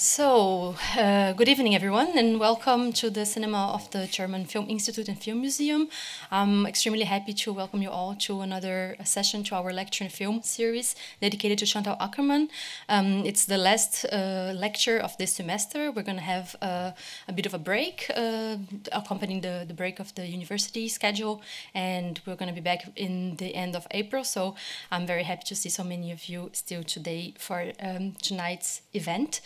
So, uh, good evening, everyone, and welcome to the cinema of the German Film Institute and Film Museum. I'm extremely happy to welcome you all to another session to our lecture and film series dedicated to Chantal Akerman. Um, it's the last uh, lecture of this semester. We're going to have uh, a bit of a break, uh, accompanying the, the break of the university schedule, and we're going to be back in the end of April. So, I'm very happy to see so many of you still today for um, tonight's event.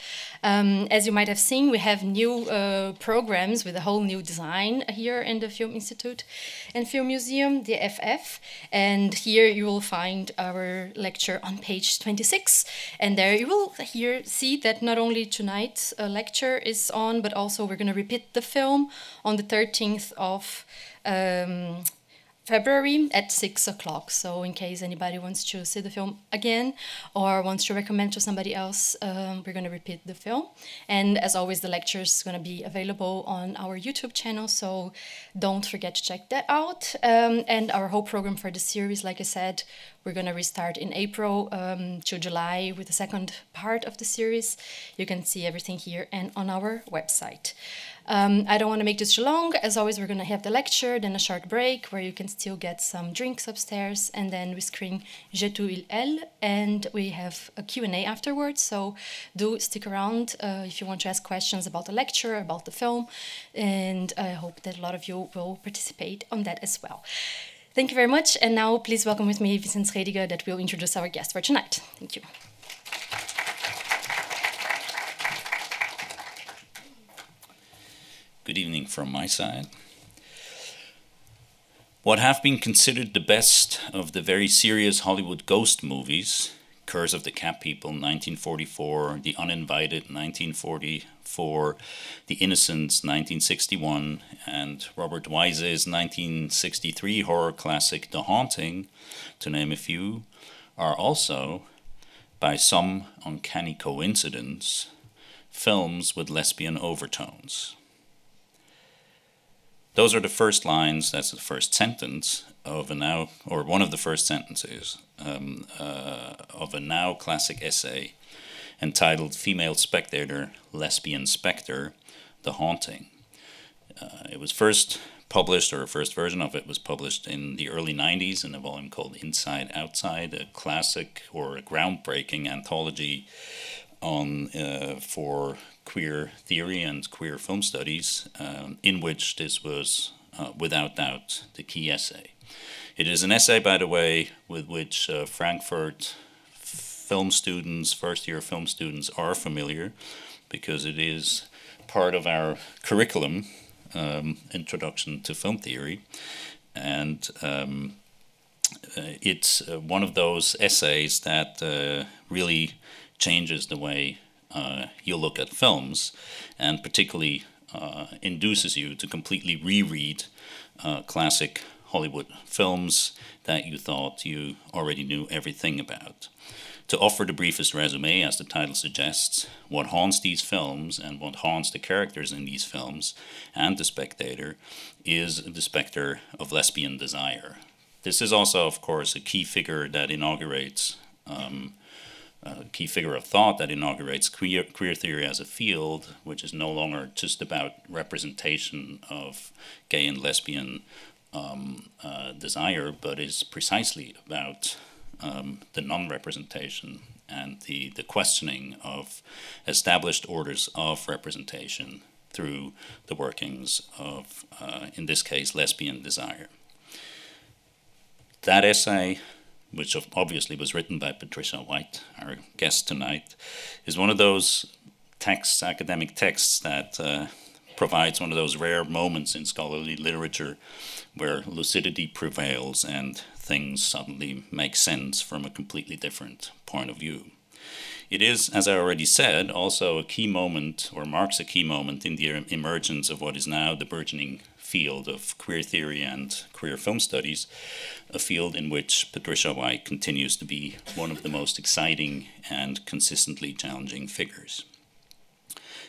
Um, as you might have seen, we have new uh, programs with a whole new design here in the Film Institute and Film Museum, the FF. And here you will find our lecture on page 26. And there you will here see that not only tonight's uh, lecture is on, but also we're going to repeat the film on the 13th of um, February at six o'clock. So, in case anybody wants to see the film again or wants to recommend to somebody else, um, we're going to repeat the film. And as always, the lecture is going to be available on our YouTube channel. So, don't forget to check that out. Um, and our whole program for the series, like I said, we're going to restart in April um, to July with the second part of the series. You can see everything here and on our website. Um, I don't want to make this too long. As always, we're going to have the lecture, then a short break where you can still get some drinks upstairs, and then we screen Je tu il elle, and we have a Q&A afterwards. So do stick around uh, if you want to ask questions about the lecture, about the film, and I hope that a lot of you will participate on that as well. Thank you very much, and now please welcome with me Vinzenz Hediger that will introduce our guest for tonight. Thank you. Good evening from my side. What have been considered the best of the very serious Hollywood ghost movies, Curse of the Cat People 1944, The Uninvited 1944, The Innocents 1961, and Robert Wise's 1963 horror classic The Haunting, to name a few, are also, by some uncanny coincidence, films with lesbian overtones. Those are the first lines, that's the first sentence of a now, or one of the first sentences um, uh, of a now classic essay entitled Female Spectator, Lesbian Spectre, The Haunting. Uh, it was first published, or a first version of it was published in the early 90s in a volume called Inside Outside, a classic or a groundbreaking anthology on uh, for queer theory and queer film studies, um, in which this was, uh, without doubt, the key essay. It is an essay, by the way, with which uh, Frankfurt film students, first year film students, are familiar because it is part of our curriculum, um, Introduction to Film Theory. And um, uh, it's uh, one of those essays that uh, really changes the way uh, you look at films, and particularly uh, induces you to completely reread uh, classic Hollywood films that you thought you already knew everything about. To offer the briefest resume, as the title suggests, what haunts these films and what haunts the characters in these films and the spectator is the specter of lesbian desire. This is also, of course, a key figure that inaugurates um, a key figure of thought that inaugurates queer, queer theory as a field, which is no longer just about representation of gay and lesbian um, uh, desire, but is precisely about um, the non representation and the, the questioning of established orders of representation through the workings of, uh, in this case, lesbian desire. That essay which obviously was written by Patricia White, our guest tonight, is one of those texts, academic texts, that uh, provides one of those rare moments in scholarly literature where lucidity prevails and things suddenly make sense from a completely different point of view. It is, as I already said, also a key moment, or marks a key moment in the emergence of what is now the burgeoning field of queer theory and queer film studies, a field in which Patricia White continues to be one of the most exciting and consistently challenging figures.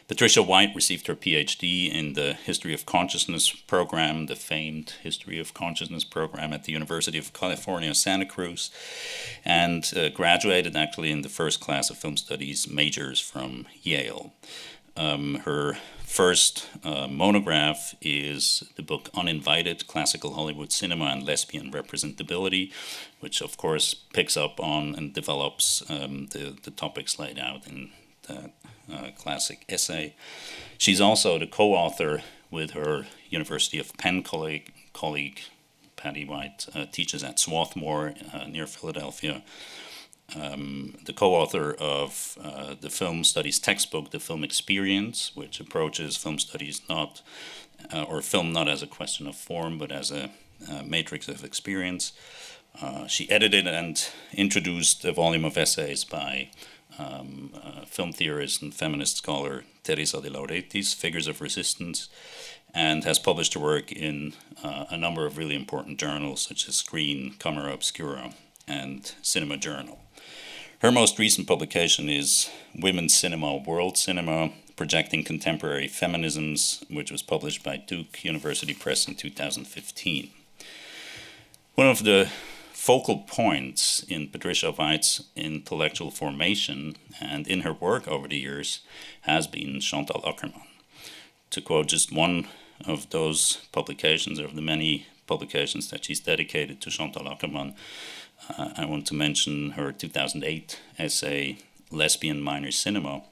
Patricia White received her PhD in the History of Consciousness program, the famed History of Consciousness program at the University of California, Santa Cruz, and uh, graduated actually in the first class of film studies majors from Yale. Um, her first uh, monograph is the book Uninvited Classical Hollywood Cinema and Lesbian Representability, which of course picks up on and develops um, the, the topics laid out in that uh, classic essay. She's also the co author with her University of Penn colleague, colleague Patty White, uh, teaches at Swarthmore uh, near Philadelphia um, the co-author of uh, the film studies textbook, The Film Experience, which approaches film studies not uh, or film not as a question of form, but as a, a matrix of experience. Uh, she edited and introduced a volume of essays by um, uh, film theorist and feminist scholar Teresa de Lauretis, Figures of Resistance, and has published her work in uh, a number of really important journals such as Screen, Camera Obscura, and Cinema Journal. Her most recent publication is Women's Cinema, World Cinema, Projecting Contemporary Feminisms, which was published by Duke University Press in 2015. One of the focal points in Patricia White's intellectual formation and in her work over the years has been Chantal Akerman. To quote just one of those publications, or of the many publications that she's dedicated to Chantal Akerman, uh, I want to mention her 2008 essay, Lesbian Minor Cinema,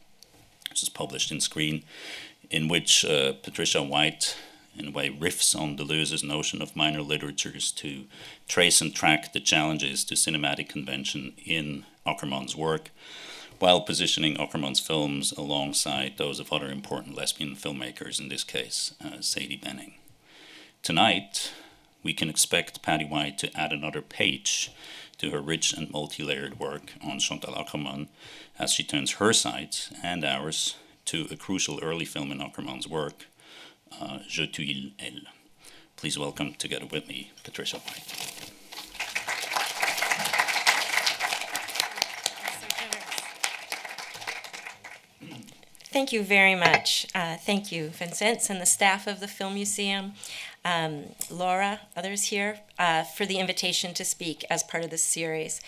which is published in Screen, in which uh, Patricia White, in a way, riffs on Deleuze's notion of minor literatures to trace and track the challenges to cinematic convention in Akerman's work, while positioning Akerman's films alongside those of other important lesbian filmmakers, in this case, uh, Sadie Benning. Tonight, we can expect Patty White to add another page to her rich and multi-layered work on Chantal Akerman as she turns her sights and ours to a crucial early film in Akerman's work, uh, Je tu il elle. Please welcome together with me Patricia White. Thank you very much. Uh, thank you, Vincent, and the staff of the Film Museum um, Laura, others here, uh, for the invitation to speak as part of this series.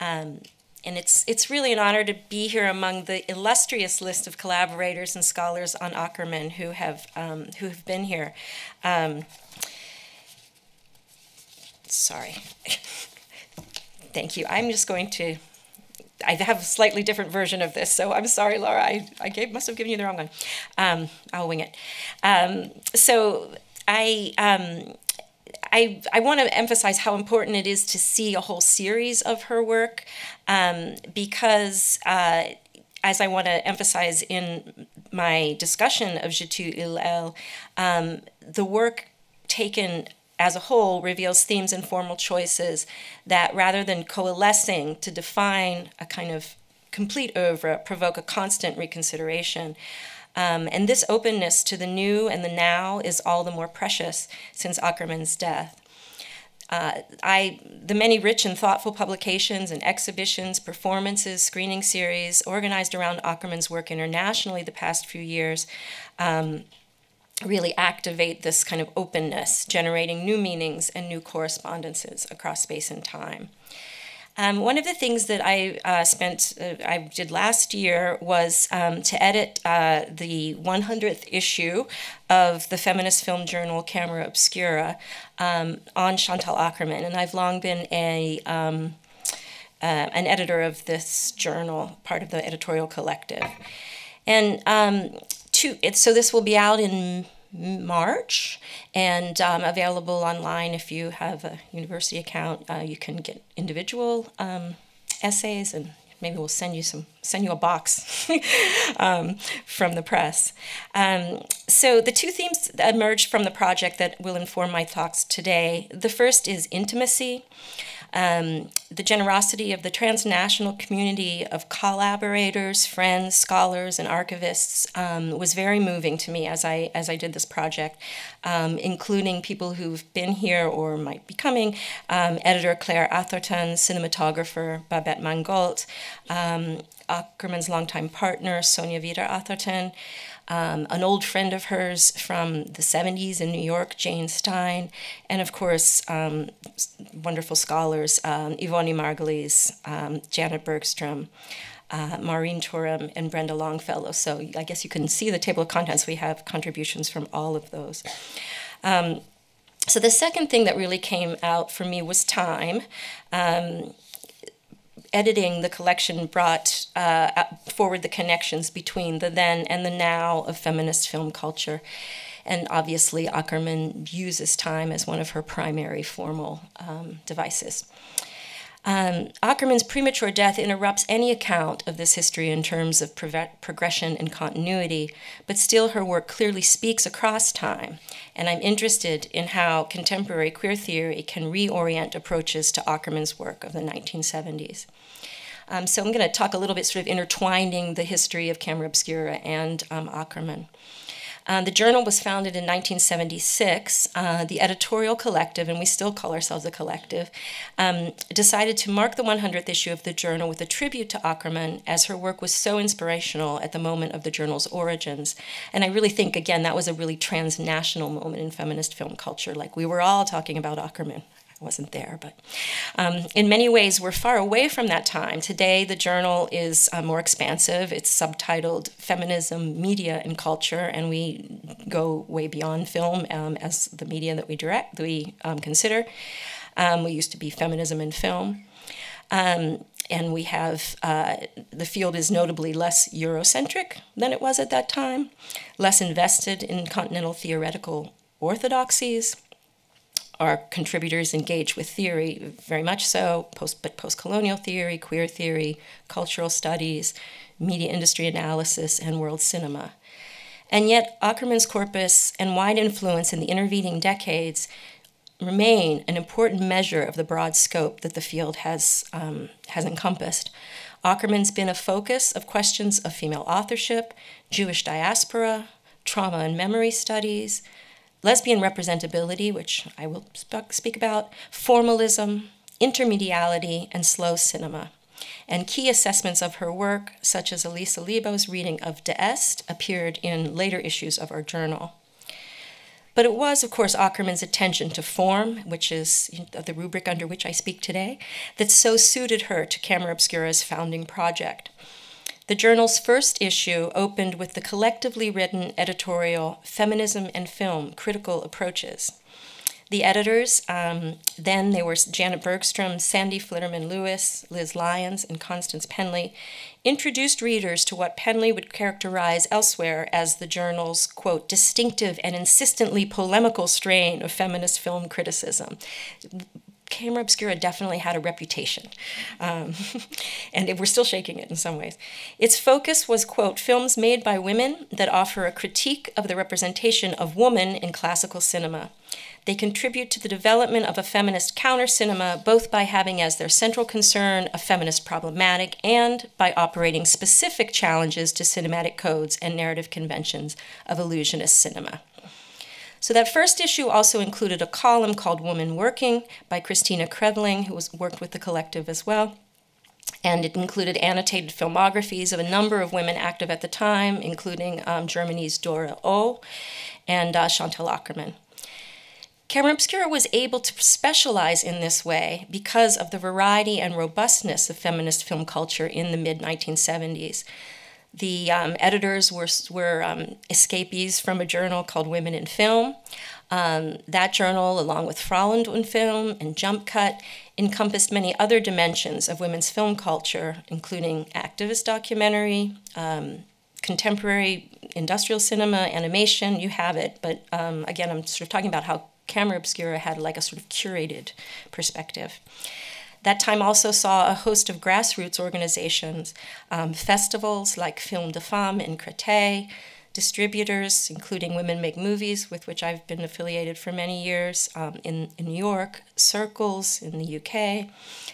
Um, and it's, it's really an honor to be here among the illustrious list of collaborators and scholars on Akerman who have, um, who have been here. Um, sorry. Thank you. I'm just going to I have a slightly different version of this, so I'm sorry, Laura. I, I gave, must have given you the wrong one. Um, I'll wing it. Um, so I um, I, I want to emphasize how important it is to see a whole series of her work um, because, uh, as I want to emphasize in my discussion of Je tu il elle, um, the work taken as a whole reveals themes and formal choices that, rather than coalescing to define a kind of complete oeuvre, provoke a constant reconsideration. Um, and this openness to the new and the now is all the more precious since Akerman's death. Uh, I, the many rich and thoughtful publications and exhibitions, performances, screening series organized around Akerman's work internationally the past few years um, really activate this kind of openness, generating new meanings and new correspondences across space and time. Um, one of the things that I uh, spent, uh, I did last year was um, to edit uh, the 100th issue of the feminist film journal Camera Obscura um, on Chantal Akerman, and I've long been a um, uh, an editor of this journal, part of the editorial collective, and um, it, so this will be out in March and um, available online if you have a university account. Uh, you can get individual um, essays and maybe we'll send you some send you a box um, from the press. Um, so the two themes that emerged from the project that will inform my talks today. The first is intimacy. Um, the generosity of the transnational community of collaborators, friends, scholars, and archivists um, was very moving to me as I as I did this project, um, including people who've been here or might be coming. Um, editor Claire Atherton, cinematographer Babette Mangolte, um, Akerman's longtime partner Sonia Wieder Atherton. Um, an old friend of hers from the 70s in New York, Jane Stein, and of course, um, wonderful scholars, um, Ivone Margulies, um, Janet Bergstrom, uh, Maureen Turim, and Brenda Longfellow. So I guess you can see the table of contents. We have contributions from all of those. Um, so the second thing that really came out for me was time. Um, editing the collection brought uh, forward the connections between the then and the now of feminist film culture. And obviously, Akerman uses time as one of her primary formal um, devices. Um, Akerman's premature death interrupts any account of this history in terms of progression and continuity, but still her work clearly speaks across time. And I'm interested in how contemporary queer theory can reorient approaches to Akerman's work of the 1970s. Um, so I'm going to talk a little bit sort of intertwining the history of Camera Obscura and um, Akerman. Uh, the journal was founded in 1976. Uh, the editorial collective, and we still call ourselves a collective, um, decided to mark the 100th issue of the journal with a tribute to Akerman, as her work was so inspirational at the moment of the journal's origins. And I really think, again, that was a really transnational moment in feminist film culture. Like we were all talking about Akerman wasn't there, but um, in many ways we're far away from that time. Today, the journal is uh, more expansive. It's subtitled Feminism, Media, and Culture, and we go way beyond film um, as the media that we direct, that we um, consider. Um, we used to be Feminism in Film. Um, and we have uh, the field is notably less Eurocentric than it was at that time, less invested in continental theoretical orthodoxies, our contributors engage with theory, very much so, post, but post colonial theory, queer theory, cultural studies, media industry analysis, and world cinema. And yet, Akerman's corpus and wide influence in the intervening decades remain an important measure of the broad scope that the field has, um, has encompassed. Akerman's been a focus of questions of female authorship, Jewish diaspora, trauma and memory studies, lesbian representability, which I will speak about, formalism, intermediality, and slow cinema. And key assessments of her work, such as Alisa Lebow's reading of D'Est, appeared in later issues of our journal. But it was, of course, Akerman's attention to form, which is the rubric under which I speak today, that so suited her to Camera Obscura's founding project. The journal's first issue opened with the collectively written editorial Feminism and Film Critical Approaches. The editors, um, then they were Janet Bergstrom, Sandy Flitterman Lewis, Liz Lyons, and Constance Penley, introduced readers to what Penley would characterize elsewhere as the journal's, quote, distinctive and insistently polemical strain of feminist film criticism. Camera Obscura definitely had a reputation, um, and it, we're still shaking it in some ways. Its focus was, quote, films made by women that offer a critique of the representation of woman in classical cinema. They contribute to the development of a feminist counter cinema, both by having as their central concern a feminist problematic and by operating specific challenges to cinematic codes and narrative conventions of illusionist cinema. So that first issue also included a column called Woman Working by Christina Creveling, who was worked with the collective as well. And it included annotated filmographies of a number of women active at the time, including um, Germany's Dore O and uh, Chantal Akerman. Camera Obscura was able to specialize in this way because of the variety and robustness of feminist film culture in the mid 1970s. The um, editors were, were um, escapees from a journal called Women in Film. Um, that journal, along with Frauen und Film and Jump Cut, encompassed many other dimensions of women's film culture, including activist documentary, um, contemporary industrial cinema, animation, you have it. But um, again, I'm sort of talking about how Camera Obscura had like a sort of curated perspective. That time also saw a host of grassroots organizations, um, festivals like Film de Femme in Créteil, distributors, including Women Make Movies, with which I've been affiliated for many years um, in, in New York, Circles in the UK,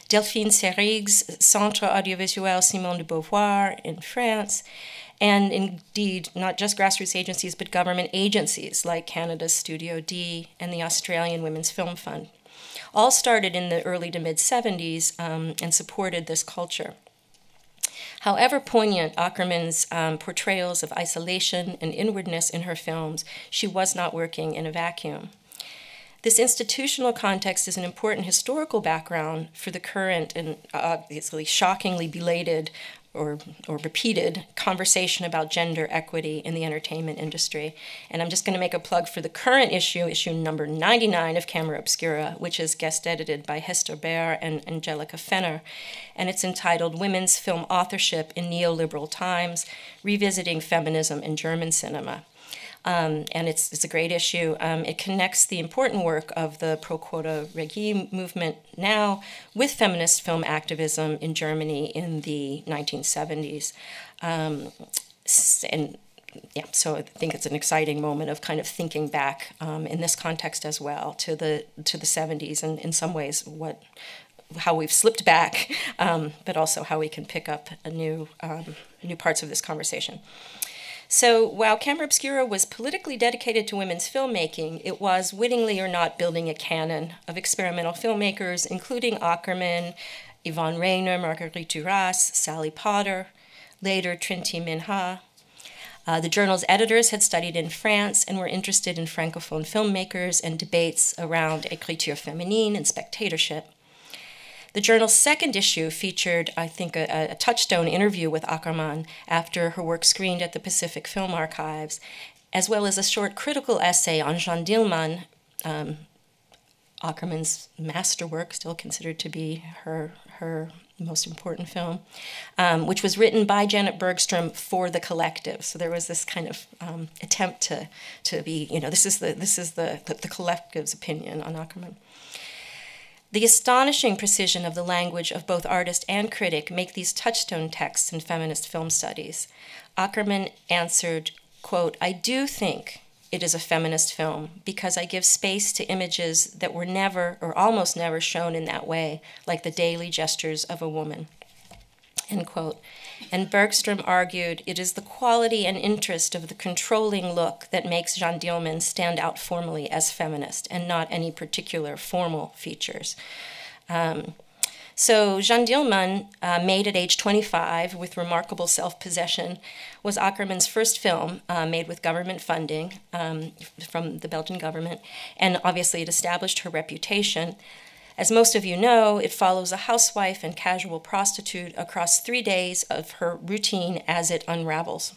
Delphine Seyrig's Centre Audiovisuel Simone de Beauvoir in France, and indeed not just grassroots agencies but government agencies like Canada's Studio D and the Australian Women's Film Fund all started in the early to mid 70s um, and supported this culture. However poignant Akerman's um, portrayals of isolation and inwardness in her films, she was not working in a vacuum. This institutional context is an important historical background for the current and obviously shockingly belated or, or repeated conversation about gender equity in the entertainment industry. And I'm just going to make a plug for the current issue, issue number 99 of Camera Obscura, which is guest edited by Hester Baer and Angelica Fenner. And it's entitled Women's Film Authorship in Neoliberal Times Revisiting Feminism in German Cinema. Um, and it's, it's a great issue. Um, it connects the important work of the pro quota regime movement now with feminist film activism in Germany in the 1970s. Um, and yeah, so I think it's an exciting moment of kind of thinking back um, in this context as well to the to the 70s and in some ways what how we've slipped back, um, but also how we can pick up a new um, new parts of this conversation. So while Camera Obscura was politically dedicated to women's filmmaking, it was, wittingly or not, building a canon of experimental filmmakers, including Akerman, Yvonne Rainer, Marguerite Duras, Sally Potter, later Trinh T. Minh-ha. Uh, the journal's editors had studied in France and were interested in Francophone filmmakers and debates around écriture féminine and spectatorship. The journal's second issue featured, I think, a, a, touchstone interview with Akerman after her work screened at the Pacific Film Archives, as well as a short critical essay on Jeanne Dielman, um, Akerman's masterwork, still considered to be her, her most important film, um, which was written by Janet Bergstrom for the collective. So there was this kind of um, attempt to, to be, you know, this is the this is the, the, the collective's opinion on Akerman. The astonishing precision of the language of both artist and critic make these touchstone texts in feminist film studies. Akerman answered, quote, I do think it is a feminist film because I give space to images that were never or almost never shown in that way, like the daily gestures of a woman. End quote. And Bergstrom argued it is the quality and interest of the controlling look that makes Jeanne Dielman stand out formally as feminist and not any particular formal features. Um, so Jeanne Dielman, uh, made at age 25 with remarkable self-possession, was Akerman's first film uh, made with government funding um, from the Belgian government, and obviously it established her reputation. As most of you know, it follows a housewife and casual prostitute across three days of her routine as it unravels.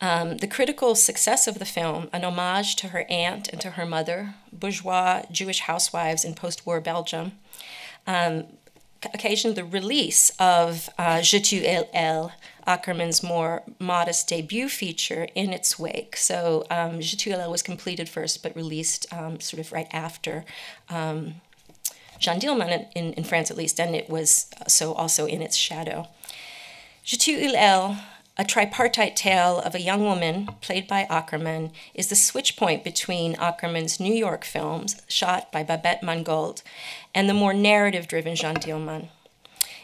Um, the critical success of the film, an homage to her aunt and to her mother, bourgeois Jewish housewives in post war Belgium, um, occasioned the release of uh, Je tu il elle, Akerman's more modest debut feature, in its wake. So um, Je tu il elle was completed first, but released um, sort of right after um, Jeanne Dielman, in, in France at least, and it was so also in its shadow. Je tu il elle a tripartite tale of a young woman, played by Akerman, is the switch point between Akerman's New York films, shot by Babette Mangolte, and the more narrative driven Jeanne Dielman.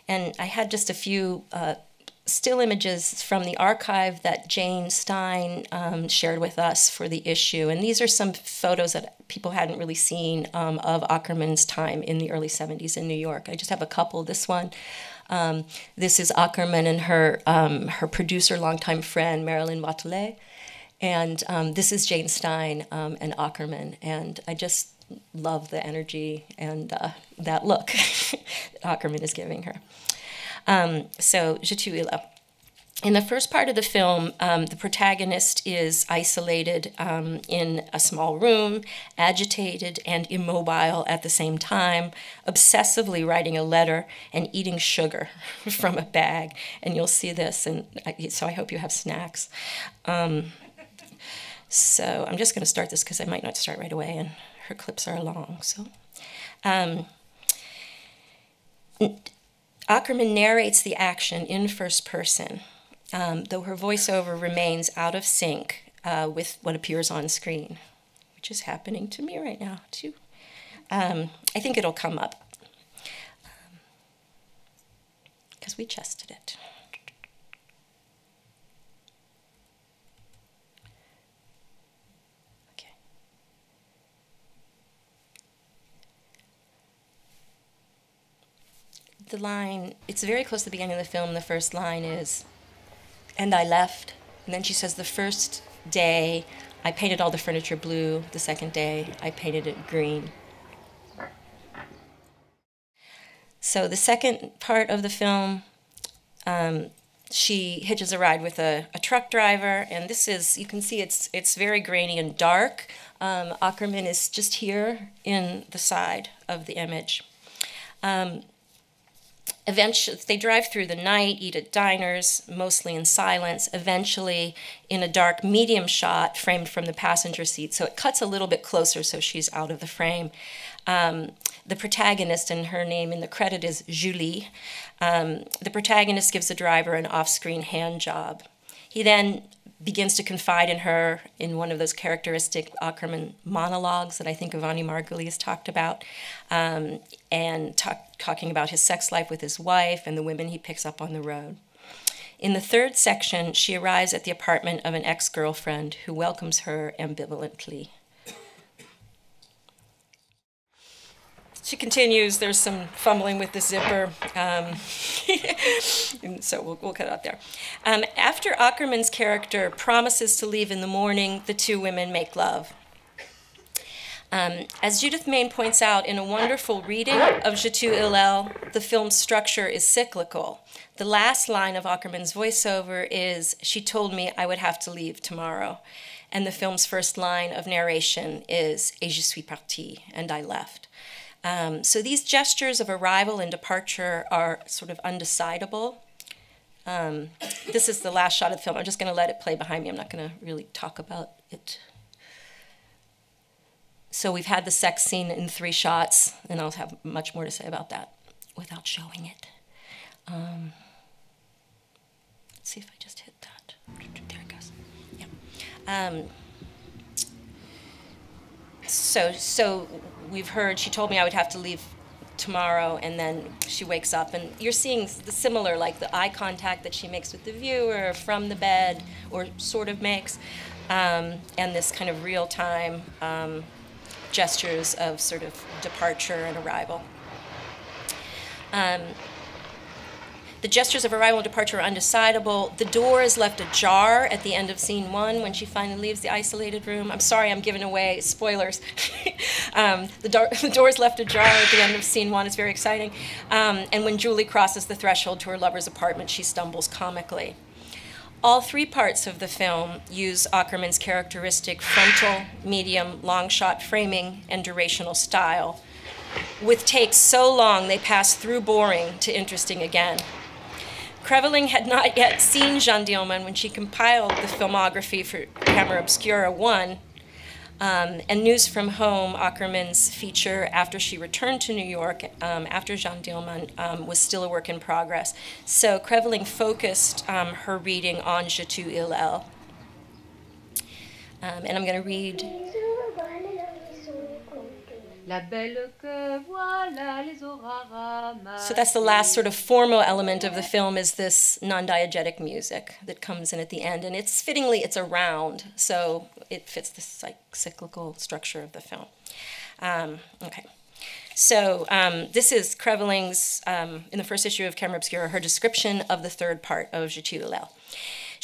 And I had just a few uh, still images from the archive that Jane Stein um, shared with us for the issue. And these are some photos that people hadn't really seen um, of Akerman's time in the early 70s in New York. I just have a couple. This one um, this is Akerman and her um, her producer, longtime friend Marilyn Watelet, and um, this is Jane Stein um, and Akerman. and I just love the energy and uh, that look that Akerman is giving her. Um, so, elle. In the first part of the film, um, the protagonist is isolated um, in a small room, agitated and immobile at the same time, obsessively writing a letter and eating sugar from a bag. And you'll see this, and I, so I hope you have snacks. Um, so I'm just going to start this because I might not start right away, and her clips are long. So. Um, Akerman narrates the action in first person um, though her voiceover remains out of sync uh, with what appears on screen, which is happening to me right now, too. Um, I think it'll come up because um, we tested it. Okay. The line, it's very close to the beginning of the film. The first line is, and I left. And then she says, the first day I painted all the furniture blue. The second day I painted it green. So the second part of the film, um, she hitches a ride with a, a, truck driver, and this is you can see it's it's very grainy and dark. Um, Akerman is just here in the side of the image. Um, eventually, they drive through the night, eat at diners, mostly in silence. Eventually, in a dark medium shot framed from the passenger seat, so it cuts a little bit closer, so she's out of the frame. Um, the protagonist, and her name in the credit is Julie, um, the protagonist gives the driver an off screen hand job. He then begins to confide in her in one of those characteristic Akerman monologues that I think Ivone Margulies talked about, um, and talk, talking about his sex life with his wife and the women he picks up on the road. In the third section, she arrives at the apartment of an ex girlfriend who welcomes her ambivalently. She continues. There's some fumbling with the zipper, um, so we'll, we'll cut out there. Um, after Akerman's character promises to leave in the morning, the two women make love. Um, as Judith Mayne points out in a wonderful reading of Je tu the film's structure is cyclical. The last line of Akerman's voiceover is, She told me I would have to leave tomorrow. And the film's first line of narration is, Et je suis parti, and I left. Um, so these gestures of arrival and departure are sort of undecidable. Um, this is the last shot of the film. I'm just going to let it play behind me. I'm not going to really talk about it. So we've had the sex scene in three shots, and I'll have much more to say about that without showing it. Um, let's see if I just hit that. There it goes. Yeah. Um, so, so we've heard she told me I would have to leave tomorrow and then she wakes up and you're seeing the similar like the eye contact that she makes with the viewer from the bed or sort of makes um, and this kind of real time um, gestures of sort of departure and arrival. Um, the gestures of arrival and departure are undecidable. The door is left ajar at the end of scene one when she finally leaves the isolated room. I'm sorry, I'm giving away spoilers. um, the, door, the door is left ajar at the end of scene one. It's very exciting. Um, and when Julie crosses the threshold to her lover's apartment, she stumbles comically. All three parts of the film use Akerman's characteristic frontal, medium, long shot framing and durational style, with takes so long they pass through boring to interesting again. Creveling had not yet seen Dielman when she compiled the filmography for Camera Obscura 1. Um, and News from Home, Akerman's feature after she returned to New York um, after Jeanne Dielman um, was still a work in progress. So Creveling focused um, her reading on Je tu. Um, and I'm going to read La belle que voilà, les So that's the last sort of formal element of the film is this non-diegetic music that comes in at the end, and it's fittingly it's a round, so it fits the like cyclical structure of the film. Um, okay. So um, this is Creveling's, um, in the first issue of Camera Obscura, her description of the third part of Je.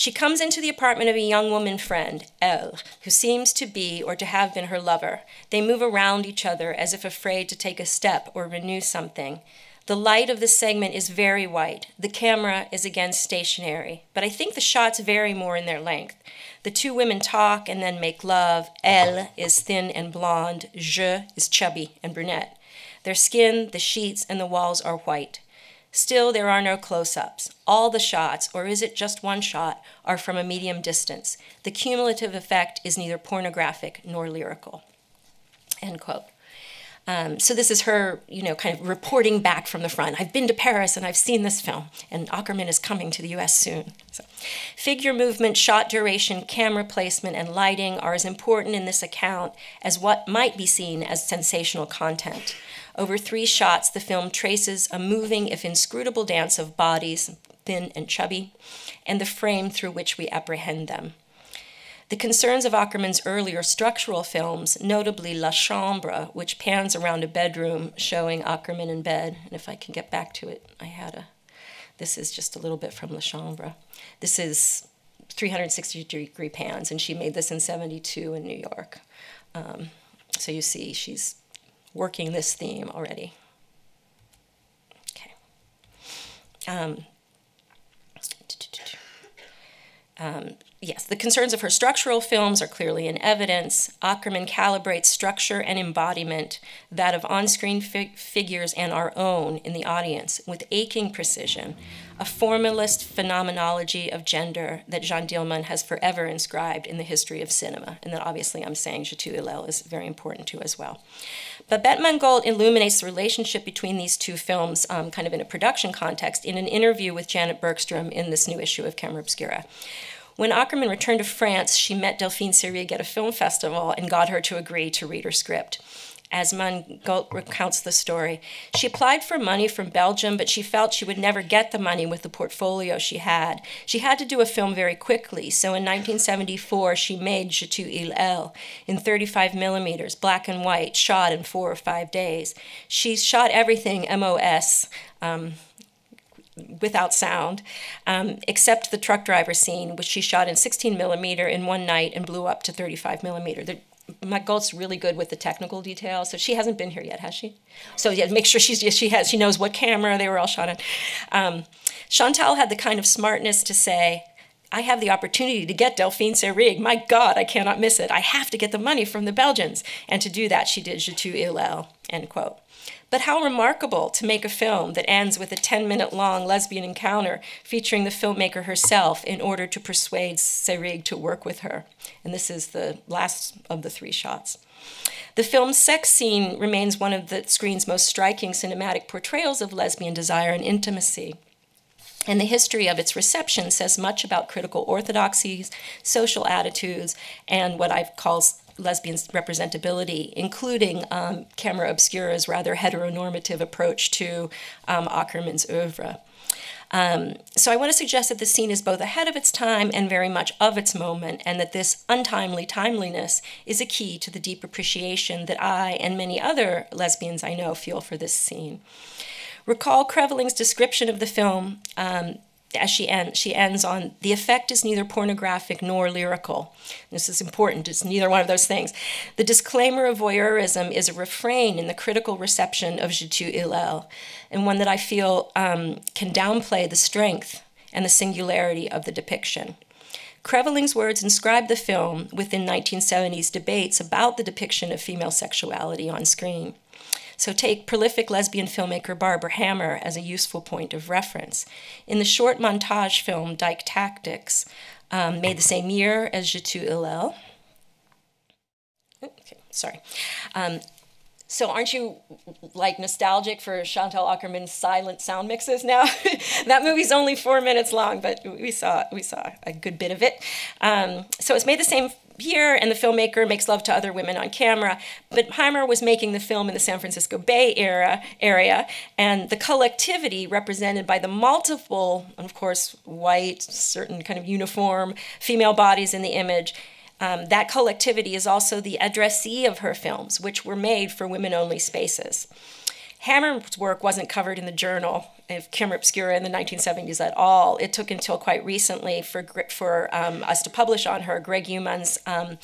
She comes into the apartment of a young woman friend, Elle, who seems to be or to have been her lover. They move around each other as if afraid to take a step or renew something. The light of the segment is very white. The camera is again stationary, but I think the shots vary more in their length. The two women talk and then make love. Elle is thin and blonde. Je is chubby and brunette. Their skin, the sheets, and the walls are white. Still, there are no close ups. All the shots, or is it just one shot, are from a medium distance. The cumulative effect is neither pornographic nor lyrical. End quote. Um, so this is her, you know, kind of reporting back from the front. I've been to Paris and I've seen this film, and Akerman is coming to the U.S. soon. So, figure movement, shot duration, camera placement, and lighting are as important in this account as what might be seen as sensational content. Over three shots, the film traces a moving, if inscrutable, dance of bodies, thin and chubby, and the frame through which we apprehend them. The concerns of Akerman's earlier structural films, notably La Chambre, which pans around a bedroom showing Akerman in bed, and if I can get back to it, I had a. This is just a little bit from La Chambre. This is 360 degree pans, and she made this in 72 in New York. Um, so you see, she's working this theme already. Okay. Um, um, yes, the concerns of her structural films are clearly in evidence. Akerman calibrates structure and embodiment, that of on screen fig- figures and our own in the audience, with aching precision, a formalist phenomenology of gender that Jeanne Dielman has forever inscribed in the history of cinema. And that obviously I'm saying tu il elle is very important too as well. Babette Mangolte illuminates the relationship between these two films, um, kind of in a production context, in an interview with Janet Bergstrom in this new issue of Camera Obscura. When Akerman returned to France, she met Delphine Seyrig at a film festival and got her to agree to read her script. As Mangolte recounts the story, she applied for money from Belgium, but she felt she would never get the money with the portfolio she had. She had to do a film very quickly, so in 1974 she made Je tu il elle in 35 millimeters, black and white, shot in four or five days. She shot everything MOS. Um, without sound, um, except the truck driver scene, which she shot in 16 millimeter in one night and blew up to 35 millimeter. Mangolte's really good with the technical details, so she hasn't been here yet, has she? So yeah, make sure she's she has she knows what camera they were all shot on. Um, Chantal had the kind of smartness to say, I have the opportunity to get Delphine Seyrig. My God, I cannot miss it. I have to get the money from the Belgians. And to do that, she did Je tu il elle, end quote. But how remarkable to make a film that ends with a 10 minute long lesbian encounter featuring the filmmaker herself in order to persuade Seyrig to work with her. And this is the last of the three shots. The film's sex scene remains one of the screen's most striking cinematic portrayals of lesbian desire and intimacy. And the history of its reception says much about critical orthodoxies, social attitudes, and what I've called lesbian representability, including um, Camera Obscura's rather heteronormative approach to um, Akerman's oeuvre. Um, so I want to suggest that the scene is both ahead of its time and very much of its moment, and that this untimely timeliness is a key to the deep appreciation that I and many other lesbians I know feel for this scene. Recall Creveling's description of the film um, as she, end, she ends on the effect is neither pornographic nor lyrical. This is important, it's neither one of those things. The disclaimer of voyeurism is a refrain in the critical reception of Je tu il elle, and one that I feel um, can downplay the strength and the singularity of the depiction. Creveling's words inscribe the film within 1970s debates about the depiction of female sexuality on screen. So take prolific lesbian filmmaker Barbara Hammer as a useful point of reference. In the short montage film Dyke Tactics, um, made the same year as Je tu okay, sorry. Um, so aren't you like nostalgic for Chantal Akerman's silent sound mixes now? that movie's only four minutes long, but we saw we saw a good bit of it. Um, so it's made the same year, and the filmmaker makes love to other women on camera. But Hammer was making the film in the San Francisco Bay era, area, and the collectivity represented by the multiple, of course, white, certain kind of uniform female bodies in the image. Um, that collectivity is also the addressee of her films, which were made for women only spaces. Hammer's work wasn't covered in the journal of Camera Obscura in the 1970s at all. It took until quite recently for, for um, us to publish on her Greg Youmans's um,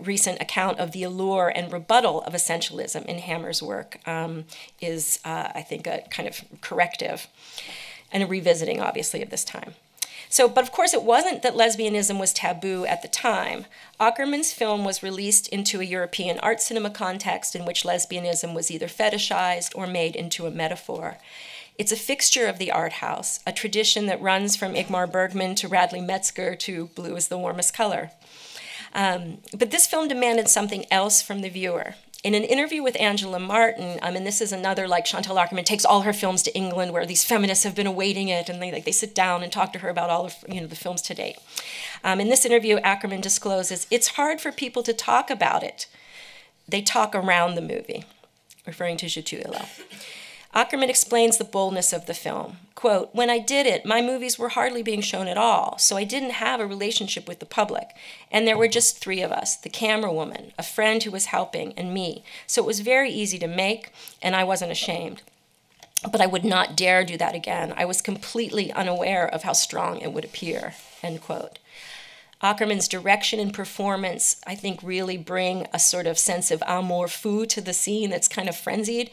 recent account of the allure and rebuttal of essentialism in Hammer's work um, is, uh, I think, a kind of corrective and a revisiting, obviously, of this time. So, but of course, it wasn't that lesbianism was taboo at the time. Akerman's film was released into a European art cinema context in which lesbianism was either fetishized or made into a metaphor. It's a fixture of the art house, a tradition that runs from Ingmar Bergman to Radley Metzger to Blue is the Warmest Color. Um, but this film demanded something else from the viewer in an interview with Angela Martin, um, and this is another like Chantal Akerman takes all her films to England where these feminists have been awaiting it, and they like they sit down and talk to her about all of you know the films to date. Um, in this interview, Akerman discloses it's hard for people to talk about it. They talk around the movie, referring to Je Akerman explains the boldness of the film. Quote, When I did it, my movies were hardly being shown at all, so I didn't have a relationship with the public. And there were just three of us the camera woman, a friend who was helping, and me. So it was very easy to make, and I wasn't ashamed. But I would not dare do that again. I was completely unaware of how strong it would appear. End quote. Akerman's direction and performance, I think, really bring a sort of sense of amour fou to the scene that's kind of frenzied.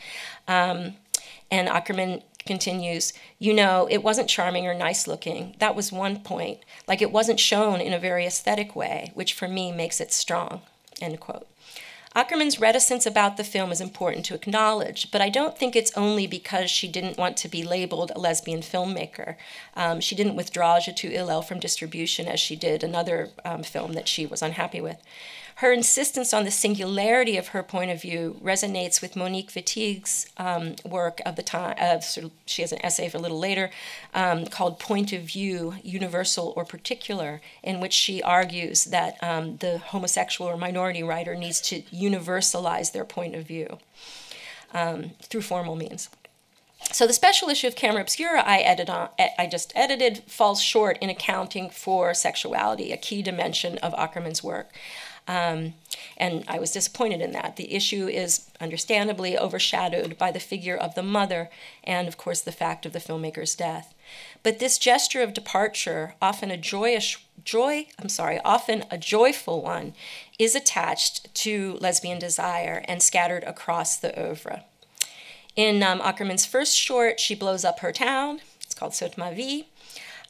Um, and Akerman continues, you know, it wasn't charming or nice looking. That was one point. Like it wasn't shown in a very aesthetic way, which for me makes it strong, end quote. Akerman's reticence about the film is important to acknowledge, but I don't think it's only because she didn't want to be labeled a lesbian filmmaker. Um, she didn't withdraw Je tu from distribution as she did another um, film that she was unhappy with. Her insistence on the singularity of her point of view resonates with Monique Wittig's um, work of the time. Uh, sort of, she has an essay for a little later um, called Point of View, Universal or Particular, in which she argues that um, the homosexual or minority writer needs to universalize their point of view um, through formal means. So the special issue of Camera Obscura I, edit on, I just edited falls short in accounting for sexuality, a key dimension of Akerman's work. Um, and I was disappointed in that. The issue is understandably overshadowed by the figure of the mother and, of course, the fact of the filmmaker's death. But this gesture of departure, often a joyous joy, I'm sorry, often a joyful one, is attached to lesbian desire and scattered across the oeuvre. In um, Akerman's first short, she blows up her town. It's called Saute ma vie.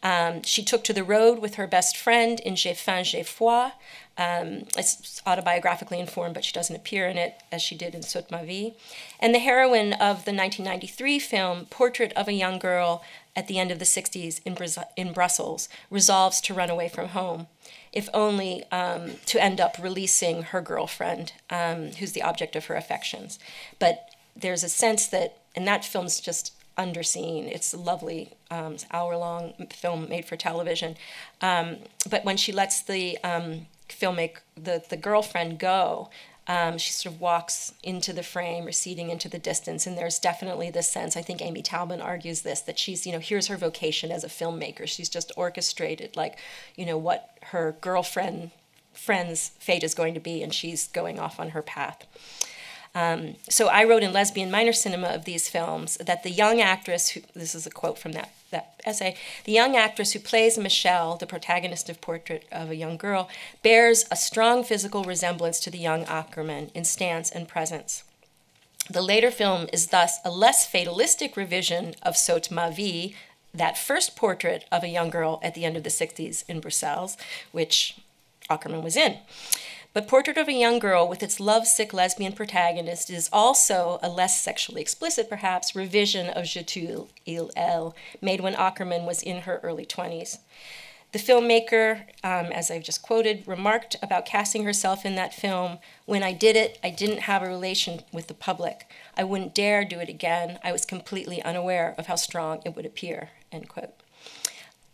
Um, she took to the road with her best friend in J'ai faim, j'ai foi, um, it's autobiographically informed, but she doesn't appear in it as she did in Saute ma vie. And the heroine of the 1993 film, Portrait of a Young Girl at the end of the 60s in, in Brussels, resolves to run away from home, if only um, to end up releasing her girlfriend, um, who's the object of her affections. But there's a sense that, and that film's just underseen. It's a lovely um, hour-long film made for television. Um, but when she lets the filmic the the girlfriend go, um, she sort of walks into the frame, receding into the distance, and there's definitely this sense. I think Amy Taubin argues this that she's, you know, here's her vocation as a filmmaker. She's just orchestrated, like, you know, what her girlfriend friend's fate is going to be, and she's going off on her path. Um, so I wrote in Lesbian Minor Cinema of these films that the young actress, who, this is a quote from that, that essay, the young actress who plays Michelle, the protagonist of Portrait of a Young Girl, bears a strong physical resemblance to the young Akerman in stance and presence. The later film is thus a less fatalistic revision of Saute ma vie, that first portrait of a young girl at the end of the 60s in Brussels, which Akerman was in. But Portrait of a Young Girl, with its lovesick lesbian protagonist, is also a less sexually explicit, perhaps, revision of Je il elle, made when Akerman was in her early 20s. The filmmaker, um, as I've just quoted, remarked about casting herself in that film When I did it, I didn't have a relation with the public. I wouldn't dare do it again. I was completely unaware of how strong it would appear. End quote.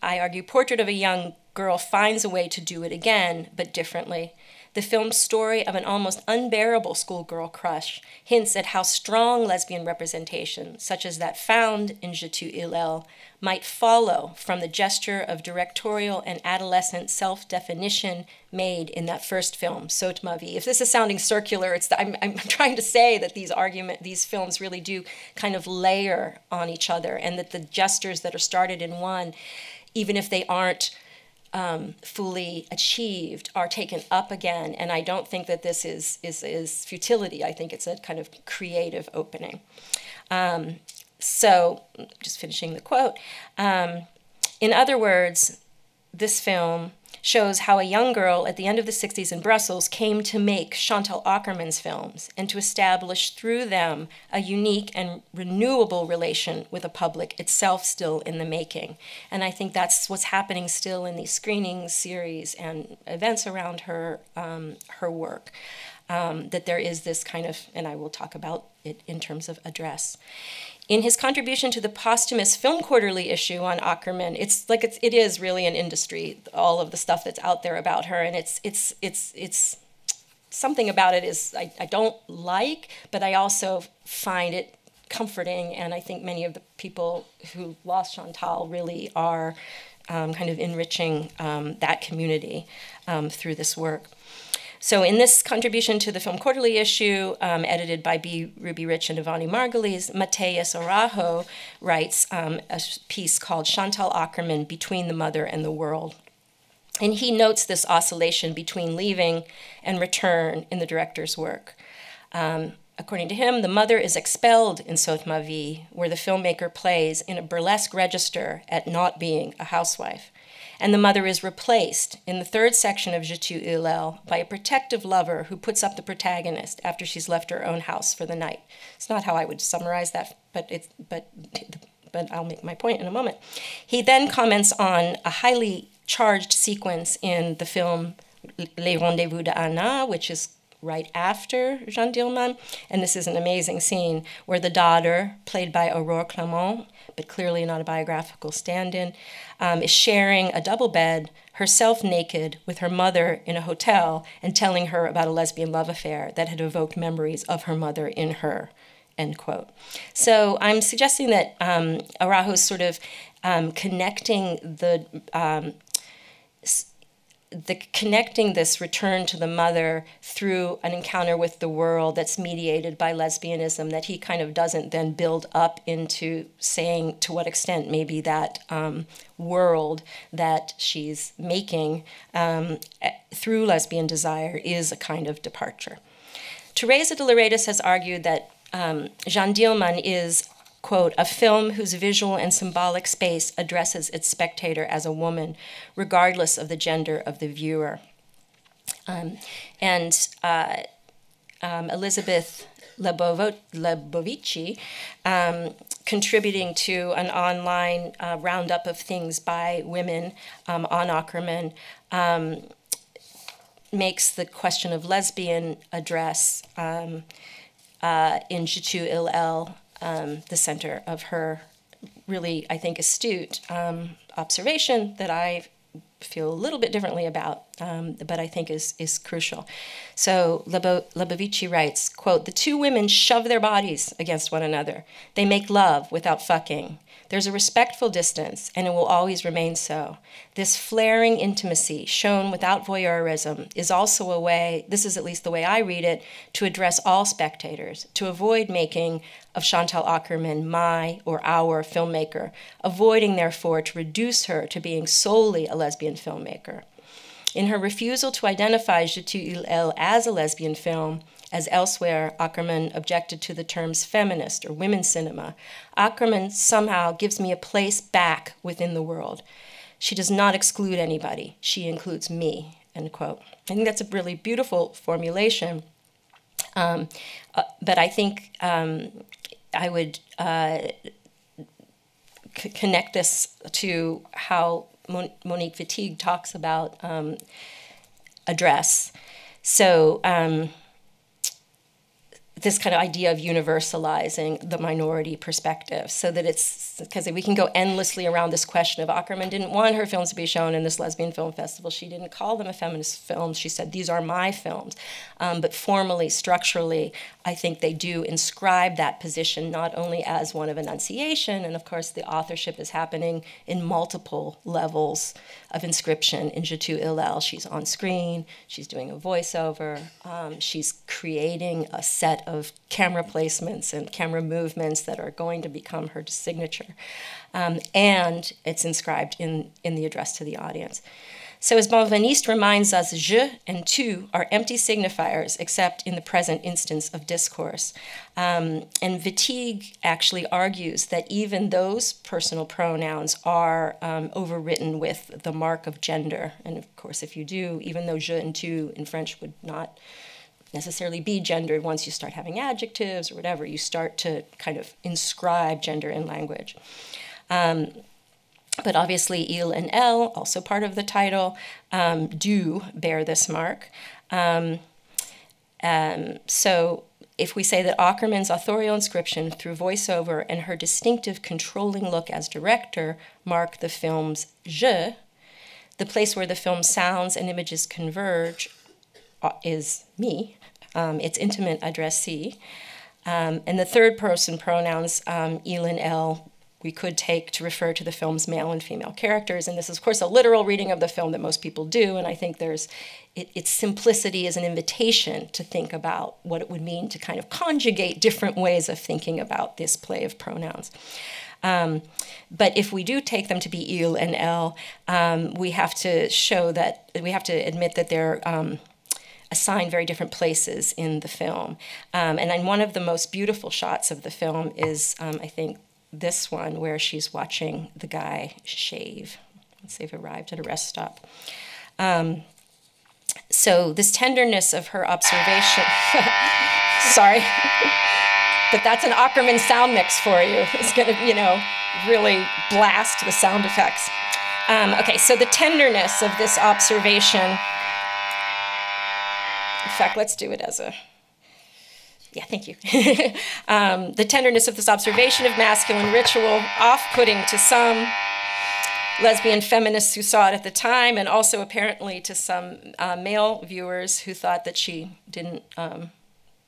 I argue Portrait of a Young Girl finds a way to do it again, but differently. The film's story of an almost unbearable schoolgirl crush hints at how strong lesbian representation, such as that found in Je tu il elle, might follow from the gesture of directorial and adolescent self-definition made in that first film, Saute ma vie. If this is sounding circular, it's the, I'm, I'm trying to say that these argument, these films really do kind of layer on each other, and that the gestures that are started in one, even if they aren't um, fully achieved are taken up again. And I don't think that this is, is, is futility. I think it's a kind of creative opening. Um, so, just finishing the quote. Um, in other words, this film shows how a young girl at the end of the 60s in Brussels came to make Chantal Akerman's films and to establish through them a unique and renewable relation with a public itself still in the making. And I think that's what's happening still in these screenings, series, and events around her, um, her work. Um, that there is this kind of, and I will talk about it in terms of address in his contribution to the posthumous Film Quarterly issue on Akerman, it's like it's, it is really an industry, all of the stuff that's out there about her, and it's it's it's it's something about it is I, I don't like, but I also find it comforting, and I think many of the people who lost Chantal really are um, kind of enriching um, that community um, through this work. So, in this contribution to the Film Quarterly issue, um, edited by B. Ruby Rich and Ivone Margulies, Mateus Araujo writes um, a piece called Chantal Akerman, Between the Mother and the World. And he notes this oscillation between leaving and return in the director's work. Um, according to him, the mother is expelled in Saute where the filmmaker plays in a burlesque register at not being a housewife and the mother is replaced in the third section of Je tu il elle by a protective lover who puts up the protagonist after she's left her own house for the night. It's not how I would summarize that, but it's but but I'll make my point in a moment. He then comments on a highly charged sequence in the film Les Rendezvous d'Anna, which is right after Jeanne Dielman. And this is an amazing scene where the daughter, played by Aurore Clement, but clearly not a biographical stand in, um, is sharing a double bed, herself naked, with her mother in a hotel and telling her about a lesbian love affair that had evoked memories of her mother in her. End quote. So I'm suggesting that um, Araujo's sort of um, connecting the um, the connecting this return to the mother through an encounter with the world that's mediated by lesbianism that he kind of doesn't then build up into saying to what extent maybe that um, world that she's making um, through lesbian desire is a kind of departure. Teresa de Lauretis has argued that um, Jeanne Dielman is quote, a film whose visual and symbolic space addresses its spectator as a woman, regardless of the gender of the viewer. Um, and uh, um, Elisabeth Lebovici, um, contributing to an online uh, roundup of things by women um, on Akerman, um, makes the question of lesbian address um, uh, in Je tu il elle um, the center of her really, I think, astute um, observation that I feel a little bit differently about, um, but I think is, is crucial. So Lebo, writes, quote, the two women shove their bodies against one another. They make love without fucking. There's a respectful distance, and it will always remain so. This flaring intimacy, shown without voyeurism, is also a way, this is at least the way I read it, to address all spectators, to avoid making of Chantal Akerman my or our filmmaker, avoiding, therefore, to reduce her to being solely a lesbian filmmaker. In her refusal to identify Je tu il elle as a lesbian film, as elsewhere, Akerman objected to the terms feminist or women's cinema. Akerman somehow gives me a place back within the world. She does not exclude anybody, she includes me. End quote. I think that's a really beautiful formulation. Um, uh, but I think um, I would uh, connect this to how Mon- Monique Wittig talks about um, address. So, um, this kind of idea of universalizing the minority perspective so that it's because we can go endlessly around this question of Akerman didn't want her films to be shown in this lesbian film festival. She didn't call them a feminist film. She said, these are my films. Um, but formally, structurally, I think they do inscribe that position not only as one of enunciation, and of course, the authorship is happening in multiple levels of inscription. In Je tu she's on screen, she's doing a voiceover, um, she's creating a set of camera placements and camera movements that are going to become her signature. Um, and it's inscribed in, in the address to the audience. So, as Benveniste reminds us, je and tu are empty signifiers except in the present instance of discourse. Um, and Wittig actually argues that even those personal pronouns are um, overwritten with the mark of gender. And of course, if you do, even though je and tu in French would not necessarily be gendered once you start having adjectives or whatever, you start to kind of inscribe gender in language. Um, but obviously, il and elle, also part of the title, um, do bear this mark. Um, um, so if we say that Akerman's authorial inscription through voiceover and her distinctive controlling look as director mark the film's je, the place where the film's sounds and images converge uh, is me, um, its intimate addressee. Um, and the third person pronouns, um, il and elle, we could take to refer to the film's male and female characters. And this is, of course, a literal reading of the film that most people do. And I think there's it, its simplicity is an invitation to think about what it would mean to kind of conjugate different ways of thinking about this play of pronouns. Um, but if we do take them to be il and elle, um, we have to show that we have to admit that they're um, assigned very different places in the film. Um, and then one of the most beautiful shots of the film is, um, I think, this one where she's watching the guy shave. Once they've arrived at a rest stop. Um, so this tenderness of her observation. sorry. but that's an Akerman sound mix for you. It's going to, you know, really blast the sound effects. Um, okay, so the tenderness of this observation. In fact, let's do it as a yeah, thank you. um, the tenderness of this observation of masculine ritual, off putting to some lesbian feminists who saw it at the time, and also apparently to some uh, male viewers who thought that she didn't, um,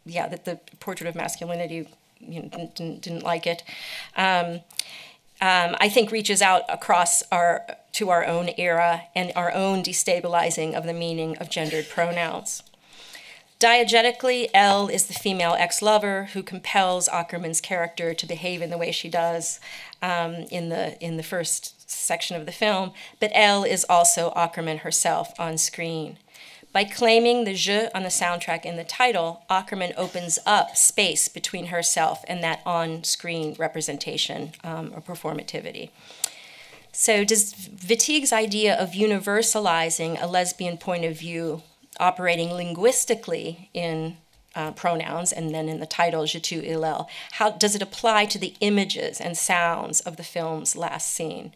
yeah, that the portrait of masculinity you know, didn't, didn't, didn't, like it. Um, um, I think reaches out across our to our own era and our own destabilizing of the meaning of gendered pronouns. Diegetically, Elle is the female ex lover who compels Akerman's character to behave in the way she does um, in, the, in the first section of the film, but Elle is also Akerman herself on screen. By claiming the je on the soundtrack in the title, Akerman opens up space between herself and that on screen representation um, or performativity. So, does Wittig's idea of universalizing a lesbian point of view operating linguistically in uh, pronouns and then in the title je tu il elle how does it apply to the images and sounds of the film's last scene?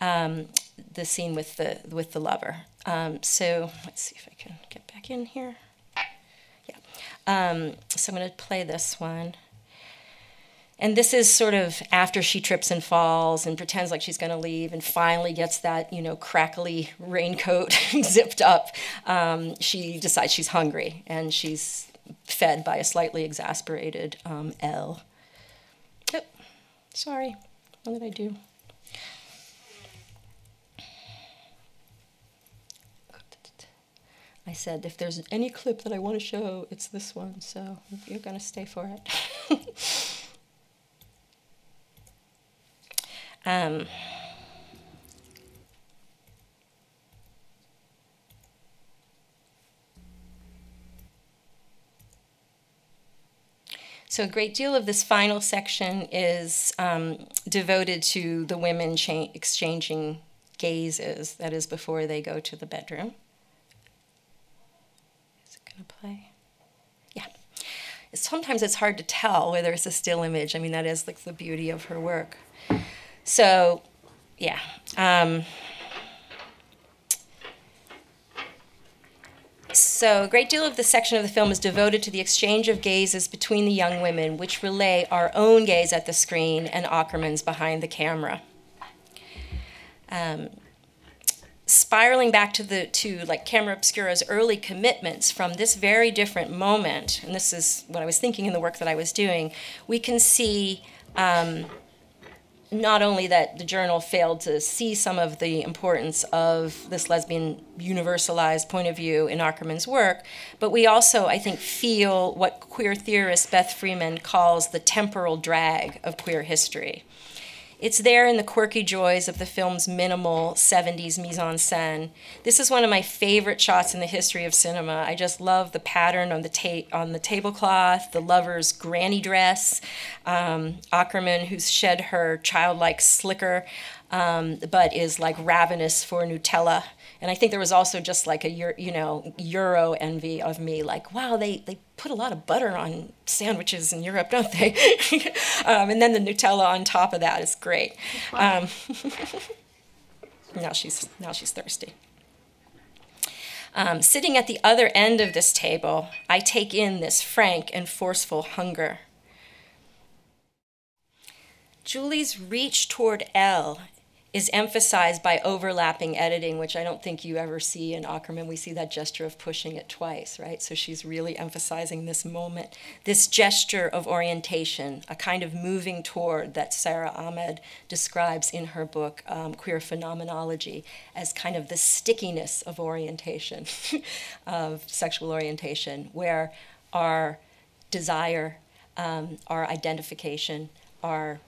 Um, the scene with the with the lover. Um, so let's see if i can get back in here. Yeah. Um, so i'm going to play this one and this is sort of after she trips and falls and pretends like she's going to leave and finally gets that, you know, crackly raincoat zipped up. Um, she decides she's hungry and she's fed by a slightly exasperated um, Elle. Oh, sorry, what did I do? I said, if there's any clip that I want to show, it's this one, so you're going to stay for it. Um, So, a great deal of this final section is um, devoted to the women cha- exchanging gazes, that is, before they go to the bedroom. Is it going to play? Yeah. Sometimes it's hard to tell whether it's a still image. I mean, that is like the beauty of her work. So, yeah. Um, so, a great deal of the section of the film is devoted to the exchange of gazes between the young women, which relay our own gaze at the screen and Akerman's behind the camera. Um, spiraling back to the to like camera obscura's early commitments from this very different moment, and this is what I was thinking in the work that I was doing, we can see. Um, not only that the journal failed to see some of the importance of this lesbian universalized point of view in Akerman's work, but we also, I think, feel what queer theorist Beth Freeman calls the temporal drag of queer history. It's there in the quirky joys of the film's minimal 70s mise en scène. This is one of my favorite shots in the history of cinema. I just love the pattern on the, ta- on the tablecloth, the lover's granny dress, um, Akerman, who's shed her childlike slicker, um, but is like ravenous for Nutella and I think there was also just like a you know Euro envy of me, like wow they they put a lot of butter on sandwiches in Europe, don't they? um, and then the Nutella on top of that is great. Um, now she's now she's thirsty. Um, sitting at the other end of this table, I take in this frank and forceful hunger. Julie's reach toward Elle is emphasized by overlapping editing, which I don't think you ever see in Akerman. We see that gesture of pushing it twice, right? So she's really emphasizing this moment, this gesture of orientation, a kind of moving toward that Sara Ahmed describes in her book, um, Queer Phenomenology, as kind of the stickiness of orientation, of sexual orientation, where our desire, um, our identification, our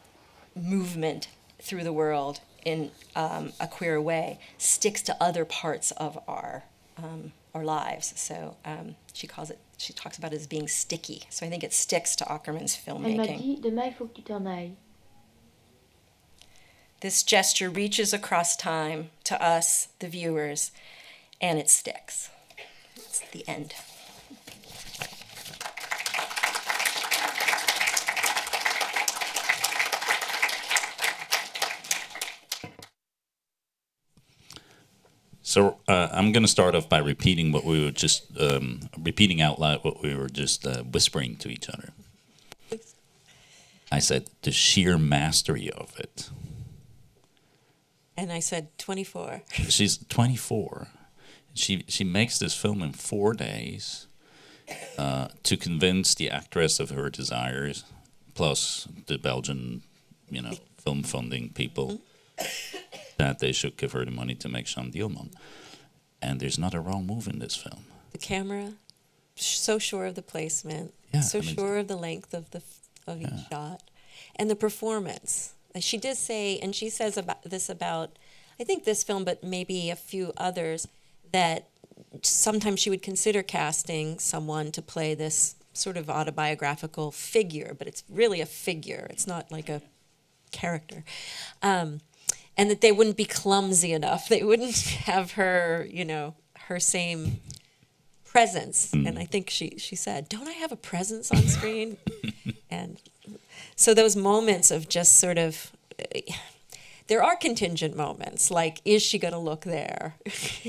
movement through the world in um, a queer way sticks to other parts of our um, our lives. So um, she calls it. She talks about it as being sticky. So I think it sticks to Akerman's filmmaking. dit demain il faut que tu t'en ailles. This gesture reaches across time to us, the viewers, and it sticks. It's the end. So uh, I'm going to start off by repeating what we were just um, repeating out loud what we were just uh, whispering to each other. I said the sheer mastery of it. And I said 24. She's 24. She she makes this film in four days uh, to convince the actress of her desires, plus the Belgian, you know, film funding people that they should give her the money to make Jeanne Dielman. And there's not a wrong move in this film. The camera, so sure of the placement, Yeah, so I mean- sure of the length of the of each shot, and the performance. She did say, and she says about this about, I think this film, but maybe a few others, that sometimes she would consider casting someone to play this sort of autobiographical figure, but it's really a figure. It's not like a character. Um, and that they wouldn't be clumsy enough. They wouldn't have her, you know, her same presence. And I think she she said, "Don't I have a presence on screen?" and so those moments of just sort of there are contingent moments like is she going to look there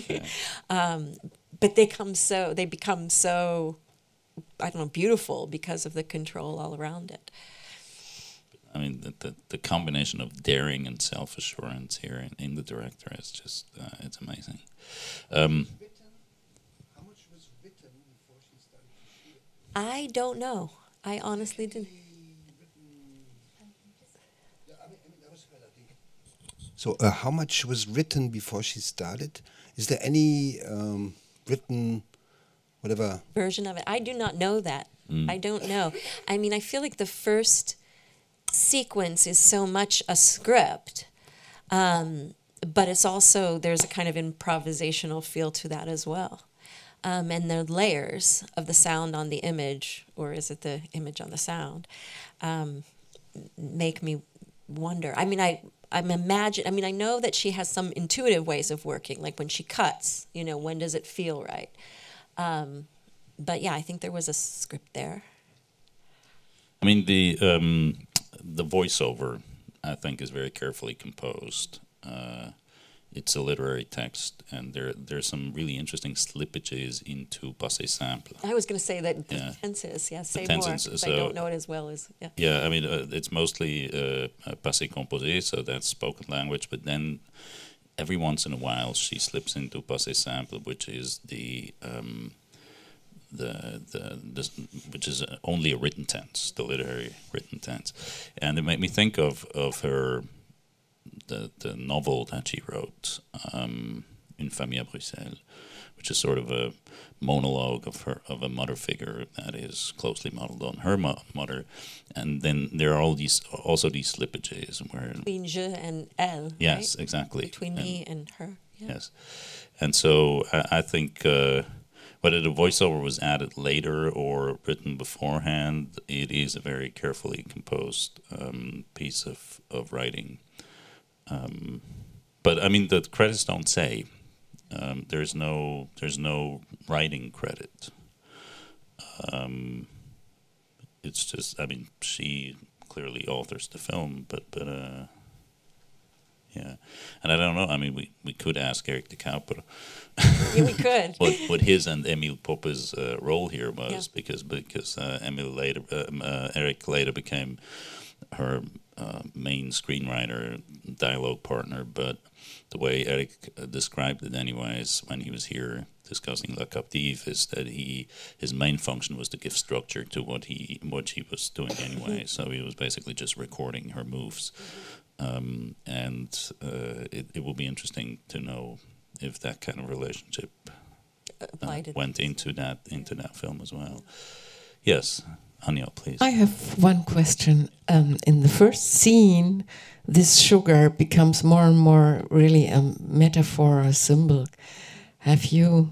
um, but they come so they become so i don't know beautiful because of the control all around it I mean, the, the, the combination of daring and self assurance here in, in the director is just uh, it's amazing. Um, How much was written before she started i don't know i honestly didn't Yeah, I mean, I mean that was her, I think. So, uh, how much was written before she started? Is there any um, written, whatever? version of it. I do not know that. I don't know. I mean, I feel like the first sequence is so much a script, um, but it's also there's a kind of improvisational feel to that as well. Um, and the layers of the sound on the image, or is it the image on the sound, um, make me wonder. I mean, I I'm imagine. I mean, I know that she has some intuitive ways of working, like when she cuts. You know, when does it feel right? Um, but yeah, I think there was a script there. I mean, the um, the voiceover I think is very carefully composed. Uh, it's a literary text, and there there's some really interesting slippages into passé simple. I was going to say that the Yeah. tenses. Yeah, say more. so- I don't know it as well as yeah. Yeah, I mean, uh, it's mostly uh, uh, passé composé, so that's spoken language. But then, every once in a while, she slips into passé simple, which is the um, the the this, which is only a written tense, the literary written tense, and it made me think of of her the the novel that she wrote, um, Une famille à Bruxelles, which is sort of a monologue of her of a mother figure that is closely modeled on her mo- mother, and then there are all these also these slippages where Between je and elle. yes right? exactly Between and- me and her. Yeah. Yes, and so I, I think uh, whether the voiceover was added later or written beforehand, it is a very carefully composed um, piece of of writing. Um, but I mean, the credits don't say. Um, there's no there's no writing credit. Um, it's just I mean she clearly authors the film, but but uh, yeah, and I don't know. I mean, we, we could ask Eric de Kuyper Yeah, we could. what what his and Emile Poppe's uh, role here was Yeah. because because uh, Emile later um, uh, Eric later became her uh, main screenwriter, dialogue partner, but the way Eric uh, described it, anyways, when he was here discussing La Captive, is that he his main function was to give structure to what he what he was doing anyway. so he was basically just recording her moves, um, and uh, it it will be interesting to know if that kind of relationship uh, went into that into that film as well. Yes, Anya, please. I have one question. Um, in the first scene, this sugar becomes more and more really a metaphor, a symbol. Have you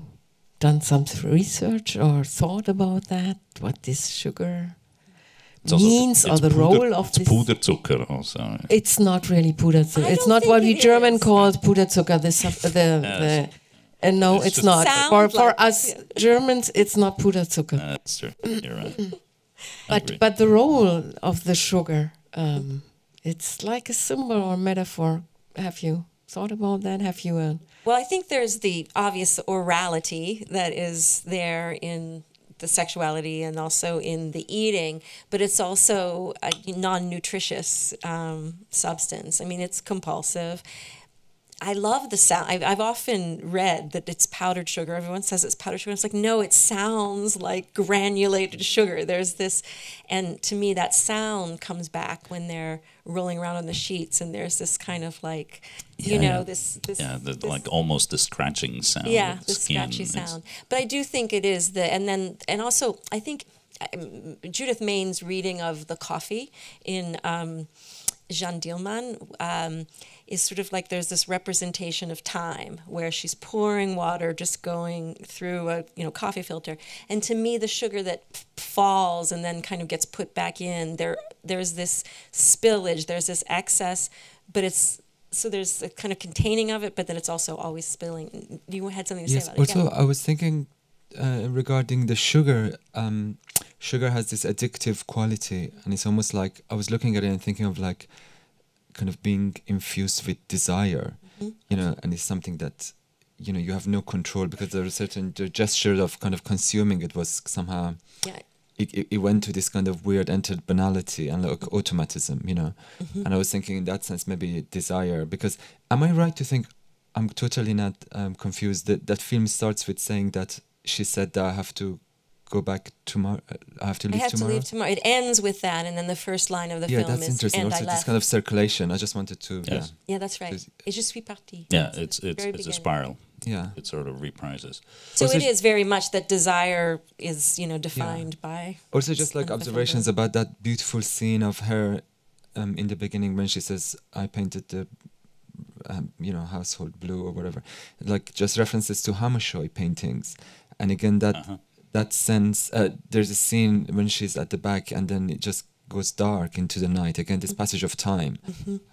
done some research or thought about that? What this sugar It's also- means or it's the puder- role of it's this? Puderzucker also. It's not really Puderzucker. It's don't not think what we it German is. call Puderzucker. The sub- the the. Uh, no, It's it's, not. Sounds For for like- us Germans, it's not Puderzucker. Uh, that's true. You're right. But but the role of the sugar, um, it's like a symbol or metaphor. Have you thought about that? Have you? Uh, Well, I think there's the obvious orality that is there in the sexuality and also in the eating, but it's also a non nutritious um, substance. I mean, it's compulsive. I love the sound. I've, I've often read that it's powdered sugar. Everyone says it's powdered sugar. It's like, no, it sounds like granulated sugar. There's this, and to me, that sound comes back when they're rolling around on the sheets, and there's this kind of like, you know, yeah. this, this, yeah, the, this- like almost the scratching sound. yeah, the scratchy It's- sound. But I do think it is the, and then, and also, I think um, Judith Mayne's reading of the coffee in um, Jeanne Dielman um, is sort of like there's this representation of time where she's pouring water just going through a you know coffee filter, and to me the sugar that falls and then kind of gets put back in there there's this spillage, there's this excess, but it's so there's a kind of containing of it, but then it's also always spilling. You had something to yes say about it. also i was thinking uh, regarding the sugar um, sugar has this addictive quality and it's almost like i was looking at it and thinking of like kind of being infused with desire you know and it's something that you know you have no control because there are certain the gesture of kind of consuming it was somehow yeah. it, it, it went to this kind of weird entered banality and like automatism, you know. And I was thinking in that sense maybe desire because am I right to think I'm totally not um, confused that that film starts with saying that she said that I have to go back tomorrow. I have to I leave have tomorrow. to leave tomorrow. It ends with that, and then the first line of the yeah, film that's is interesting. "And Also, I this left." kind of circulation. I just wanted to. Yes. Yeah. yeah, that's right. Is- Et je suis parti. Yeah, it's it's Very it's a spiral. Yeah. It sort of reprises. So Also- it is very much that desire is, you know, defined by. Also, just like observations about that beautiful scene of her um, in the beginning when she says, "I painted the." Um, you know, household blue or whatever, like just references to Hammershøi paintings, and again that Uh-huh. that sense. Uh, there's a scene when she's at the back, and then it just goes dark into the night. Again, this passage of time.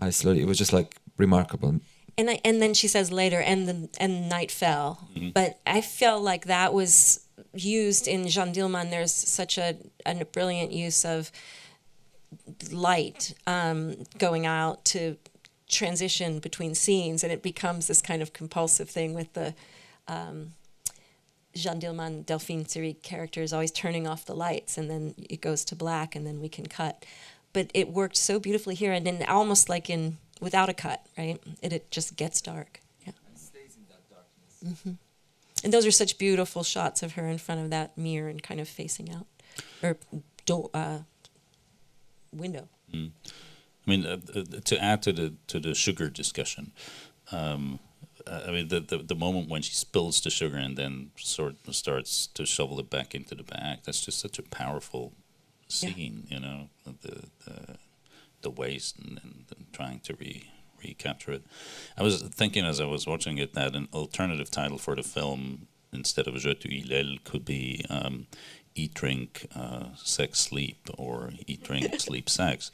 I slowly. It was just like remarkable. And I, and then she says later, and the and night fell. But I felt like that was used in Jeanne Dielman. There's such a, a brilliant use of light um, going out to transition between scenes, and it becomes this kind of compulsive thing with the um, Jeanne Dielman Delphine Seyrig character is always turning off the lights, and then it goes to black, and then we can cut. But it worked so beautifully here, and then almost like in without a cut, right? It it just gets dark. Yeah. And stays in that darkness. Mm hmm And those are such beautiful shots of her in front of that mirror and kind of facing out, or do, uh, window. I mean, uh, uh, to add to the to the sugar discussion, um, I mean, the, the the moment when she spills the sugar and then sort of starts to shovel it back into the bag, that's just such a powerful Yeah. scene, you know, the the, the waste and, and, and trying to re recapture it. I was thinking as I was watching it that an alternative title for the film instead of Je tu il could be um, Eat, Drink, uh, Sex, Sleep, or Eat, Drink, Sleep, Sex,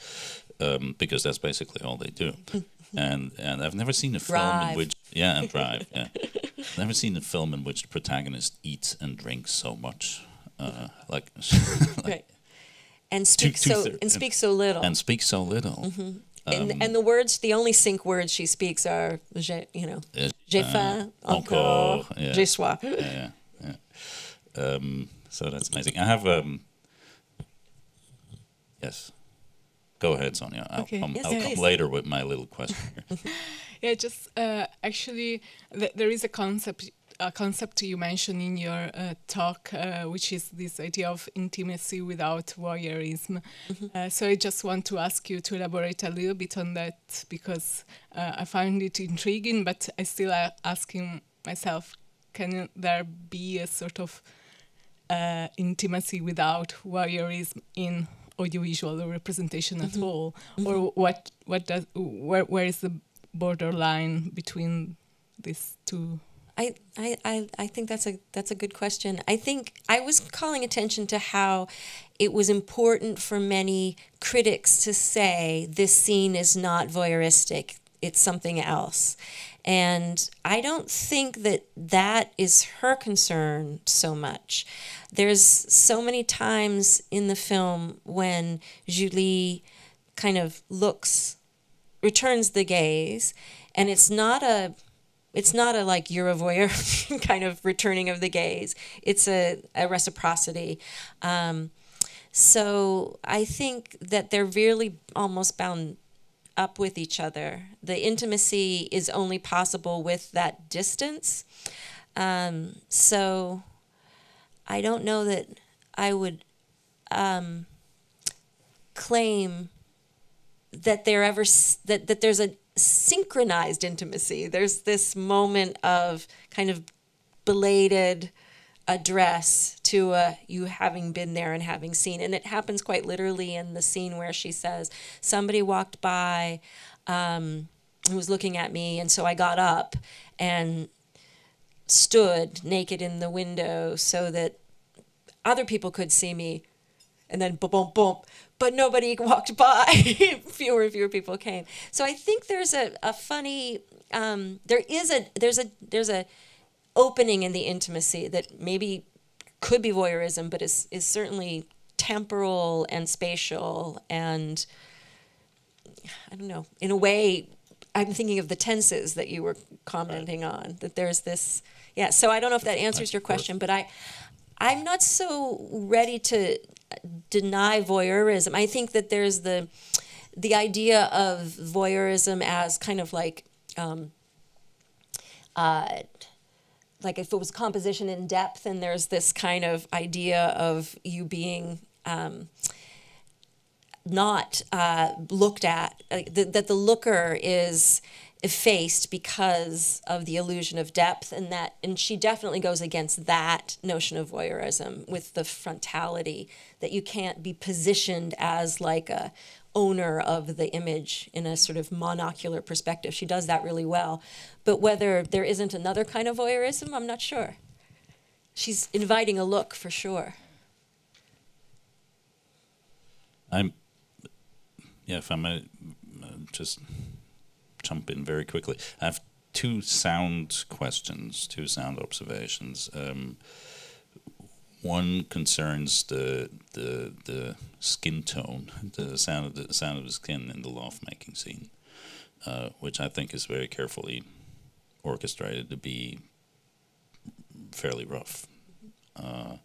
um, because that's basically all they do. And and I've never seen a film in which yeah and drive yeah I've never seen a film in which the protagonist eats and drinks so much uh, like, like Right. And speaks so and speak so little. and speak so little. and, and the words, the only sync words she speaks are, j'ai, you know, Uh, j'ai faim, encore, encore, yeah. j'ai soif. yeah, yeah. Um, so that's amazing. I have um, yes. Go ahead, Sonia. I'll, Okay. come, Yes, I'll come later with my little question here. Yeah, just uh, actually, th- there is a concept, a concept you mentioned in your uh, talk, uh, which is this idea of intimacy without voyeurism. Uh, so I just want to ask you to elaborate a little bit on that because uh, I find it intriguing, but I still a- asking myself, can there be a sort of uh, intimacy without voyeurism in audiovisual representation at mm-hmm. all, mm-hmm. or what? What does? Where? Where is the borderline between these two? I, I, I, I think that's a that's a good question. I think I was calling attention to how it was important for many critics to say this scene is not voyeuristic, it's something else. And I don't think that that is her concern so much. There's so many times in the film when Julie kind of looks returns the gaze and it's not a it's not a like you're a voyeur kind of returning of the gaze it's a, a reciprocity um, so i think that they're really almost bound up with each other the intimacy is only possible with that distance um, so i don't know that i would um, claim that there ever that that there's a synchronized intimacy. There's this moment of kind of belated address to uh, you having been there and having seen, and it happens quite literally in the scene where she says, "Somebody walked by." Um, who was looking at me, and so I got up and stood naked in the window so that other people could see me and then boom, boom, boom. But nobody walked by. fewer and fewer people came. So I think there's a, a funny um, there is a there's a there's a opening in the intimacy that maybe could be voyeurism, but is is certainly temporal and spatial and I don't know. In a way, I'm thinking of the tenses that you were commenting on. That there's this yeah. So I don't know if that answers your question, but I I'm not so ready to deny voyeurism. I think that there's the the idea of voyeurism as kind of like um, uh, like if it was composition in depth, and there's this kind of idea of you being um, not uh, looked at, th- that the looker is effaced because of the illusion of depth and that and she definitely goes against that notion of voyeurism with the frontality that you can't be positioned as like a owner of the image in a sort of monocular perspective she does that really well but whether there isn't another kind of voyeurism i'm not sure she's inviting a look for sure I'm, yeah, if I may uh, just jump in very quickly. I have two sound questions, two sound observations. Um, one concerns the the the skin tone, the sound of the sound of the skin in the love making scene, uh, which I think is very carefully orchestrated to be fairly rough. Uh,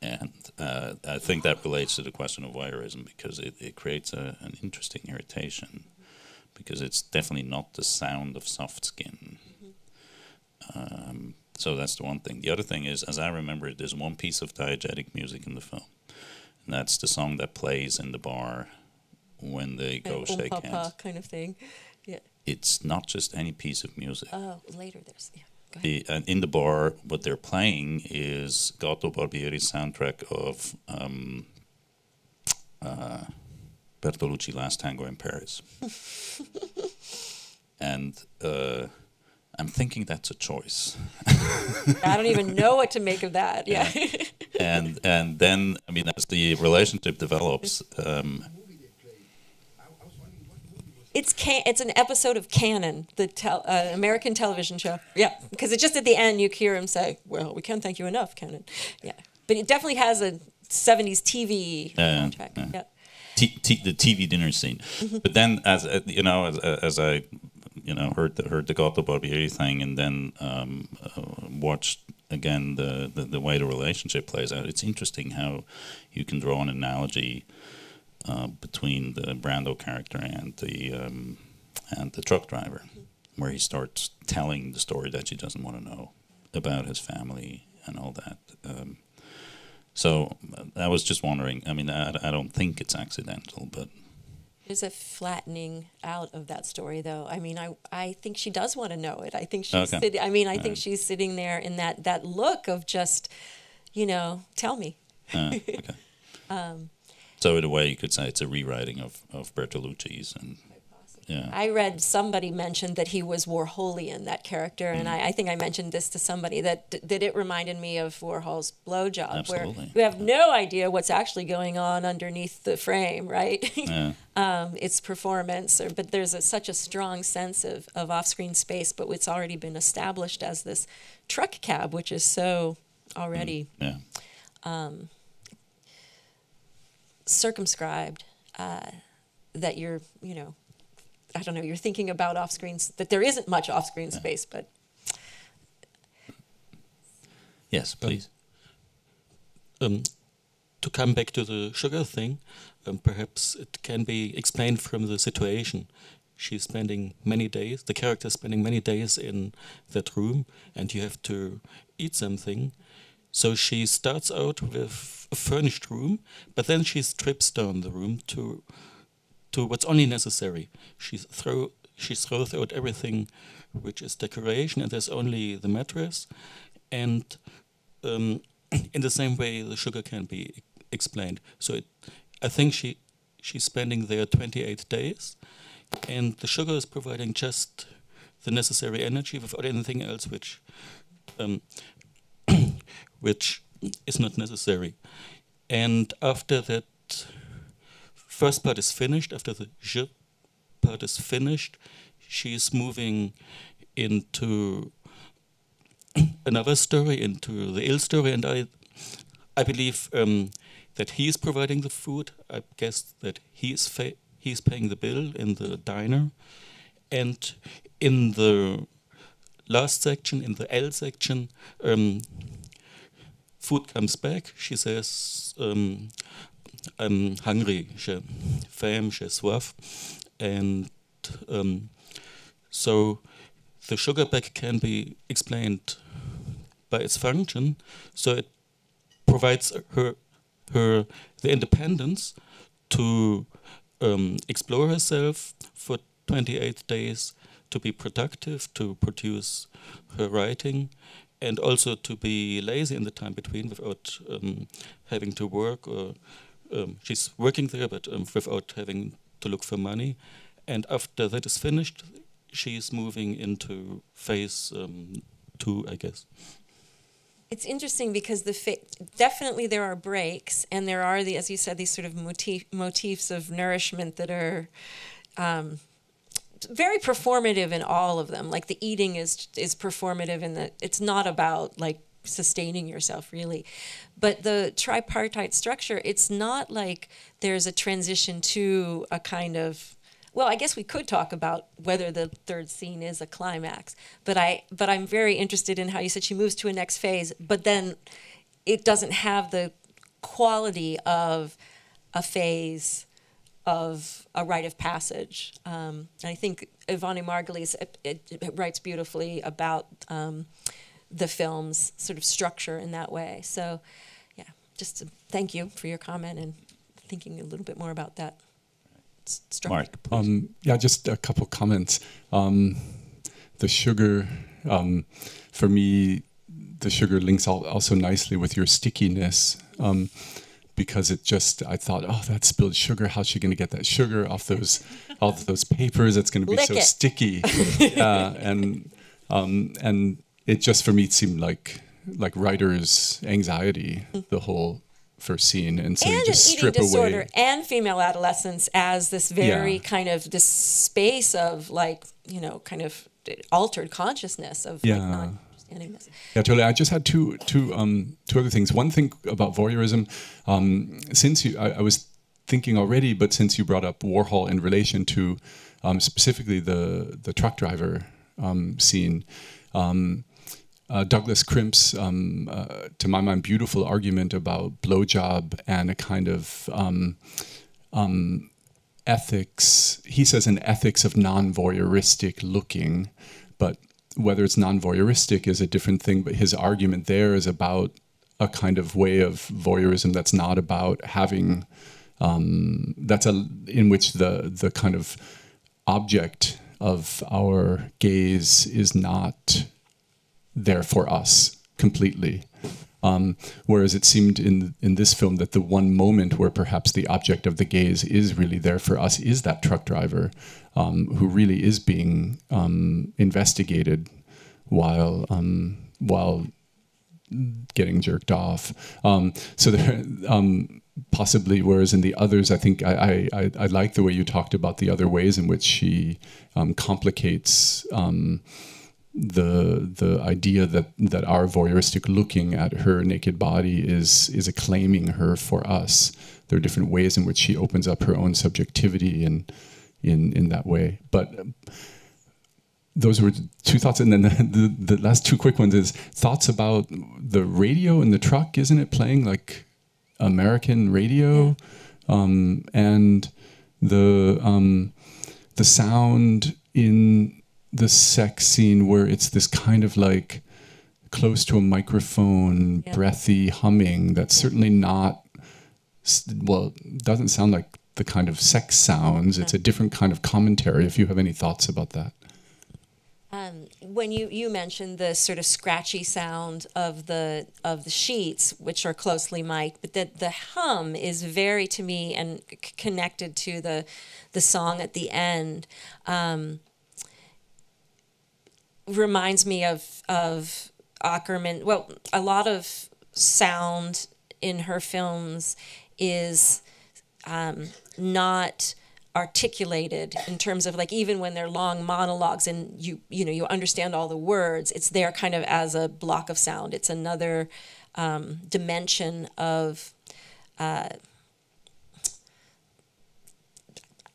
and uh, I think that relates to the question of voyeurism because it, it creates a, an interesting irritation because it's definitely not the sound of soft skin. Um, so that's the one thing. The other thing is, as I remember it, there's one piece of diegetic music in the film, and that's the song that plays in the bar when they go shake um, hands. kind of thing yeah It's not just any piece of music. oh later there's yeah. The, and in the bar, what they're playing is Gato Barbieri's soundtrack of um, uh, Bertolucci Last Tango in Paris. and uh, I'm thinking that's a choice. I don't even know what to make of that. Yeah. and and then I mean as the relationship develops, um, it's can- it's an episode of Cannon, the tel- uh, American television show. Yeah, because it's just at the end you hear him say, "Well, we can't thank you enough, Cannon." Yeah, but it definitely has a '70s TV Yeah, soundtrack. yeah. Yeah. t- t- the TV dinner scene. but then, as uh, you know, as, as I you know heard the, heard the Gato Barbieri thing, and then um, uh, watched again the, the the way the relationship plays out. It's interesting how you can draw an analogy uh, between the Brando character and the um, and the truck driver, where he starts telling the story that she doesn't want to know about his family and all that. Um, so I was just wondering. I mean, I, I don't think it's accidental, but There's a flattening out of that story, though. I mean, I I think she does want to know it. I think she's. Okay. Sit, I mean, I think Alright. she's sitting there in that that look of just, you know, tell me. uh, okay. Um, So in a way, you could say it's a rewriting of of Bertolucci's, and yeah, I read somebody mentioned that he was Warholian, that character, and Mm. I, I think I mentioned this to somebody that that it reminded me of Warhol's blowjob, Absolutely. where you have no idea what's actually going on underneath the frame, right? yeah, um, it's performance, or, but there's a, such a strong sense of, of off-screen space, but it's already been established as this truck cab, which is so already yeah. circumscribed uh, that you're, you know, I don't know, you're thinking about off-screen, that there isn't much off-screen space, but Yes, please. um, to come back to the sugar thing, um, perhaps it can be explained from the situation. She's spending many days, the character is spending many days in that room, and you have to eat something. So she starts out with a furnished room, but then she strips down the room to to what's only necessary. She throw she throws out everything which is decoration, and there's only the mattress, and um, in the same way the sugar can be explained. So it, I think she she's spending there 28 days, and the sugar is providing just the necessary energy without anything else which um, which is not necessary. And after that first part is finished, after the je part is finished, she is moving into another story, into the il story, and I, I believe um, that he is providing the food. I guess that he is fa- he is paying the bill in the diner, and in the last section, in the elle section, um, food comes back. She says, um, "I'm hungry. J'ai faim, j'ai soif," and um, so the sugar bag can be explained by its function. So it provides her her the independence to um, explore herself for 28 days, to be productive, to produce her writing, and also to be lazy in the time between without um, having to work or um, she's working there, but um, without having to look for money. And after that is finished, she's moving into phase um, two, I guess. It's interesting because the definitely there are breaks, and there are the, as you said, these sort of motif- motifs of nourishment that are um, very performative in all of them. Like the eating is is performative in that it's not about like sustaining yourself really, but the tripartite structure, it's not like there's a transition to a kind of well, I guess we could talk about whether the third scene is a climax, but I but I'm very interested in how you said she moves to a next phase, but then it doesn't have the quality of a phase of a rite of passage. Um, I think Ivone Margulies it, it, it writes beautifully about um, the film's sort of structure in that way. So, yeah, just thank you for your comment and thinking a little bit more about that structure. Mark. Um, yeah, just a couple comments. Um, the sugar, um, for me, the sugar links also nicely with your stickiness um, because it just, I thought, oh, that spilled sugar. How's she going to get that sugar off those, off those papers? It's going to be Lick so it. sticky. uh, and um, and it just for me it seemed like like writer's anxiety the whole first scene, and so you and just an eating disorder away. and female adolescence as this very Yeah. kind of this space of like you know kind of altered consciousness of like Yeah. not understanding this. Yeah, totally. I just had two, two, um, two other things. One thing about voyeurism, um, since you, I, I was thinking already, but since you brought up Warhol in relation to um, specifically the the truck driver um, scene, um, uh, Douglas Crimp's, um, uh, to my mind, beautiful argument about blowjob and a kind of um, um, ethics. He says an ethics of non-voyeuristic looking, but whether it's non-voyeuristic is a different thing. But his argument there is about a kind of way of voyeurism that's not about having um, that's a in which the the kind of object of our gaze is not there for us completely. Um, whereas it seemed in in this film that the one moment where perhaps the object of the gaze is really there for us is that truck driver um, who really is being um, investigated while um, while getting jerked off. Um, so there, um, possibly, whereas in the others, I think I, I, I, like the way you talked about the other ways in which she complicates the the idea that that our voyeuristic looking at her naked body is is acclaiming her for us. There are different ways in which she opens up her own subjectivity and in in that way, but those were two thoughts. And then the, the, the, last two quick ones is thoughts about the radio in the truck isn't it playing like american radio? Um, and the um, the sound in the sex scene where it's this kind of like close to a microphone yeah. breathy humming that's certainly not well doesn't sound like the kind of sex sounds it's a different kind of commentary if you have any thoughts about that um, when you, you mentioned the sort of scratchy sound of the of the sheets, which are closely mic'd, but that the hum is very to me and c- connected to the the song at the end. Um, reminds me of of Akerman. Well, a lot of sound in her films is um, not articulated in terms of like even when they're long monologues and you you know you understand all the words it's there kind of as a block of sound it's another um, dimension of uh,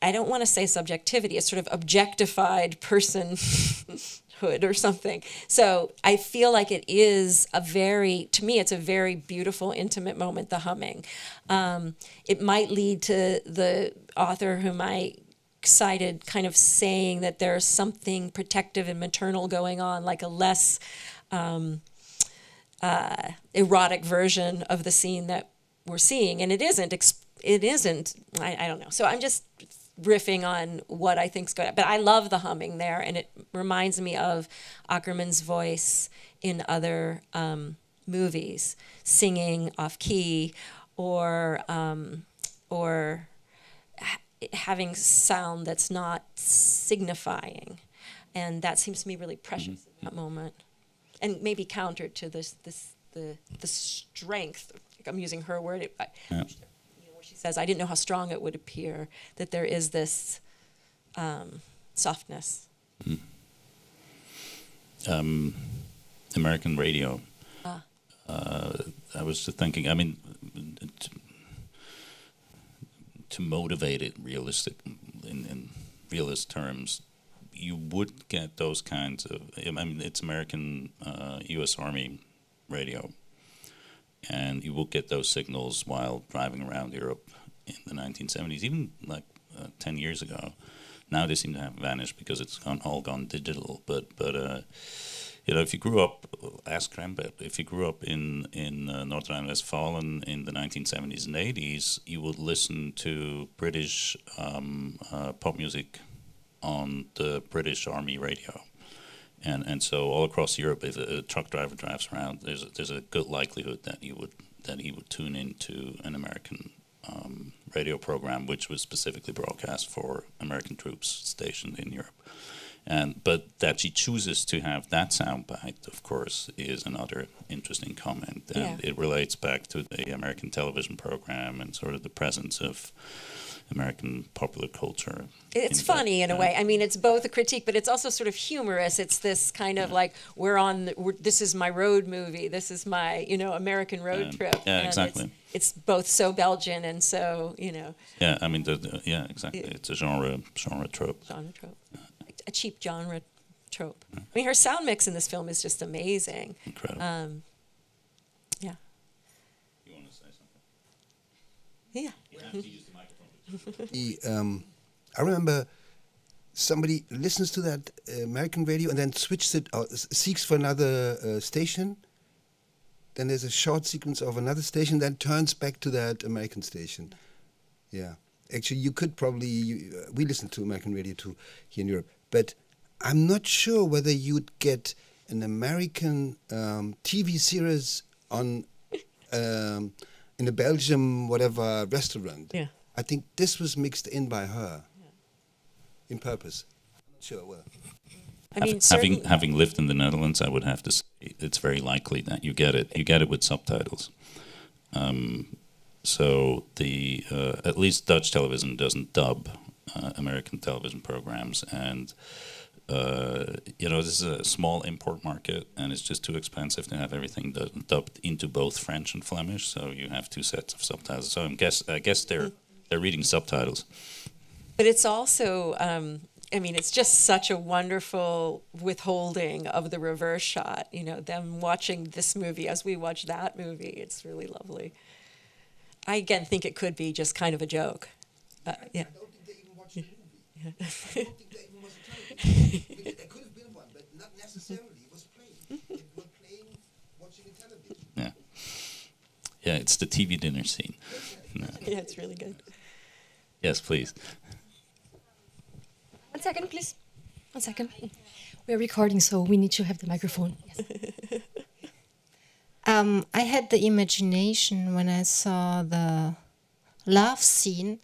I don't want to say subjectivity, it's sort of objectified personhood or something. So I feel like it is a very, to me, it's a very beautiful, intimate moment, the humming. Um, it might lead to the author whom I cited kind of saying that there's something protective and maternal going on, like a less um, uh, erotic version of the scene that we're seeing. And it isn't, it isn't, I, I don't know. So I'm just riffing on what I think's good. But I love the humming there, and it reminds me of Akerman's voice in other um, movies, singing off key, or um, or ha- having sound that's not signifying, and that seems to me really precious mm-hmm. in that moment, and maybe counter to this this the the strength. I'm using her word. It, I, yeah says, I didn't know how strong it would appear that there is this um, softness. Mm. Um, American radio. Ah. Uh, I was thinking, I mean, to, to motivate it realistic in, in realist terms, you would get those kinds of. I mean, it's American uh, U.S. Army radio, and you will get those signals while driving around Europe in the 1970s, even like uh, 10 years ago. Now they seem to have vanished because it's gone, all gone digital. But but uh, you know, if you grew up, ask Rembert, if you grew up in in uh, North Rhine-Westphalia in the 1970s and 80s, you would listen to British um, uh, pop music on the British Army radio and and so all across Europe, if a, a, truck driver drives around, there's a, there's a good likelihood that he would that he would tune into an American um, radio program, which was specifically broadcast for American troops stationed in Europe. And but that she chooses to have that soundbite, of course, is another interesting comment, and yeah. it relates back to the American television program and sort of the presence of American popular culture. It's funny that, in a way. I mean, it's both a critique, but it's also sort of humorous. It's this kind of like we're on. The, we're, this is my road movie. This is my you know American road trip. Yeah, exactly. It's, it's, both so Belgian and so you know. Yeah, I mean, the, the, yeah, exactly. It, it's a genre genre trope. Genre trope. A cheap genre trope. I mean, her sound mix in this film is just amazing. Incredible. Um, yeah. You want to say something? Yeah. The, um, I remember somebody listens to that uh, American radio and then switches it or seeks for another uh, station. Then there's a short sequence of another station, then turns back to that American station. Yeah, actually, you could probably you, uh, we listen to American radio too here in Europe, but I'm not sure whether you'd get an American um, TV series on um, in a Belgium whatever restaurant. Yeah. I think this was mixed in by her in purpose. I'm not sure. Well, I mean, having having lived in the Netherlands, I would have to say it's very likely that you get it. You get it with subtitles. Um, so the uh, at least Dutch television doesn't dub uh, American television programs, and uh, you know this is a small import market, and it's just too expensive to have everything dubbed into both French and Flemish. So you have two sets of subtitles. So I guess I guess they're they're reading subtitles. But it's also, um, I mean, it's just such a wonderful withholding of the reverse shot. You know, them watching this movie as we watch that movie. It's really lovely. I again think it could be just kind of a joke. Uh, yeah. don't think they even watched the movie. I don't think they even watched the television. there could have been one, but not necessarily. It was playing. They were playing, watching a television. Yeah, yeah. It's the TV dinner scene. No. Yeah, it's really good. Yes, please. One second, please. One second. We're recording, so we need to have the microphone. Yes. Um, I had the imagination when I saw the love scene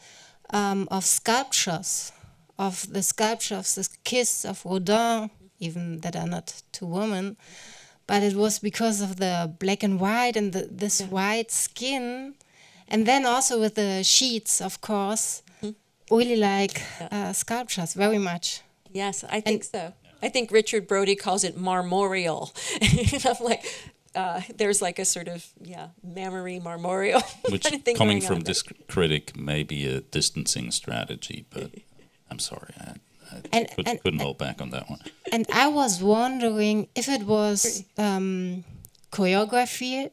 um, of sculptures, of the sculpture of the kiss of Rodin, even that are not two women, but it was because of the black and white and the, this white skin, and then also with the sheets, of course, really like uh, sculptures very much. Yes, I think so. I think Richard Brody calls it marmoreal. I'm like, uh, there's like a sort of yeah memory marmoreal Which, kind of thing coming from this critic, may be a distancing strategy, but I'm sorry, I, I And- could, and- couldn't hold back on that one. And I was wondering if it was um, choreography,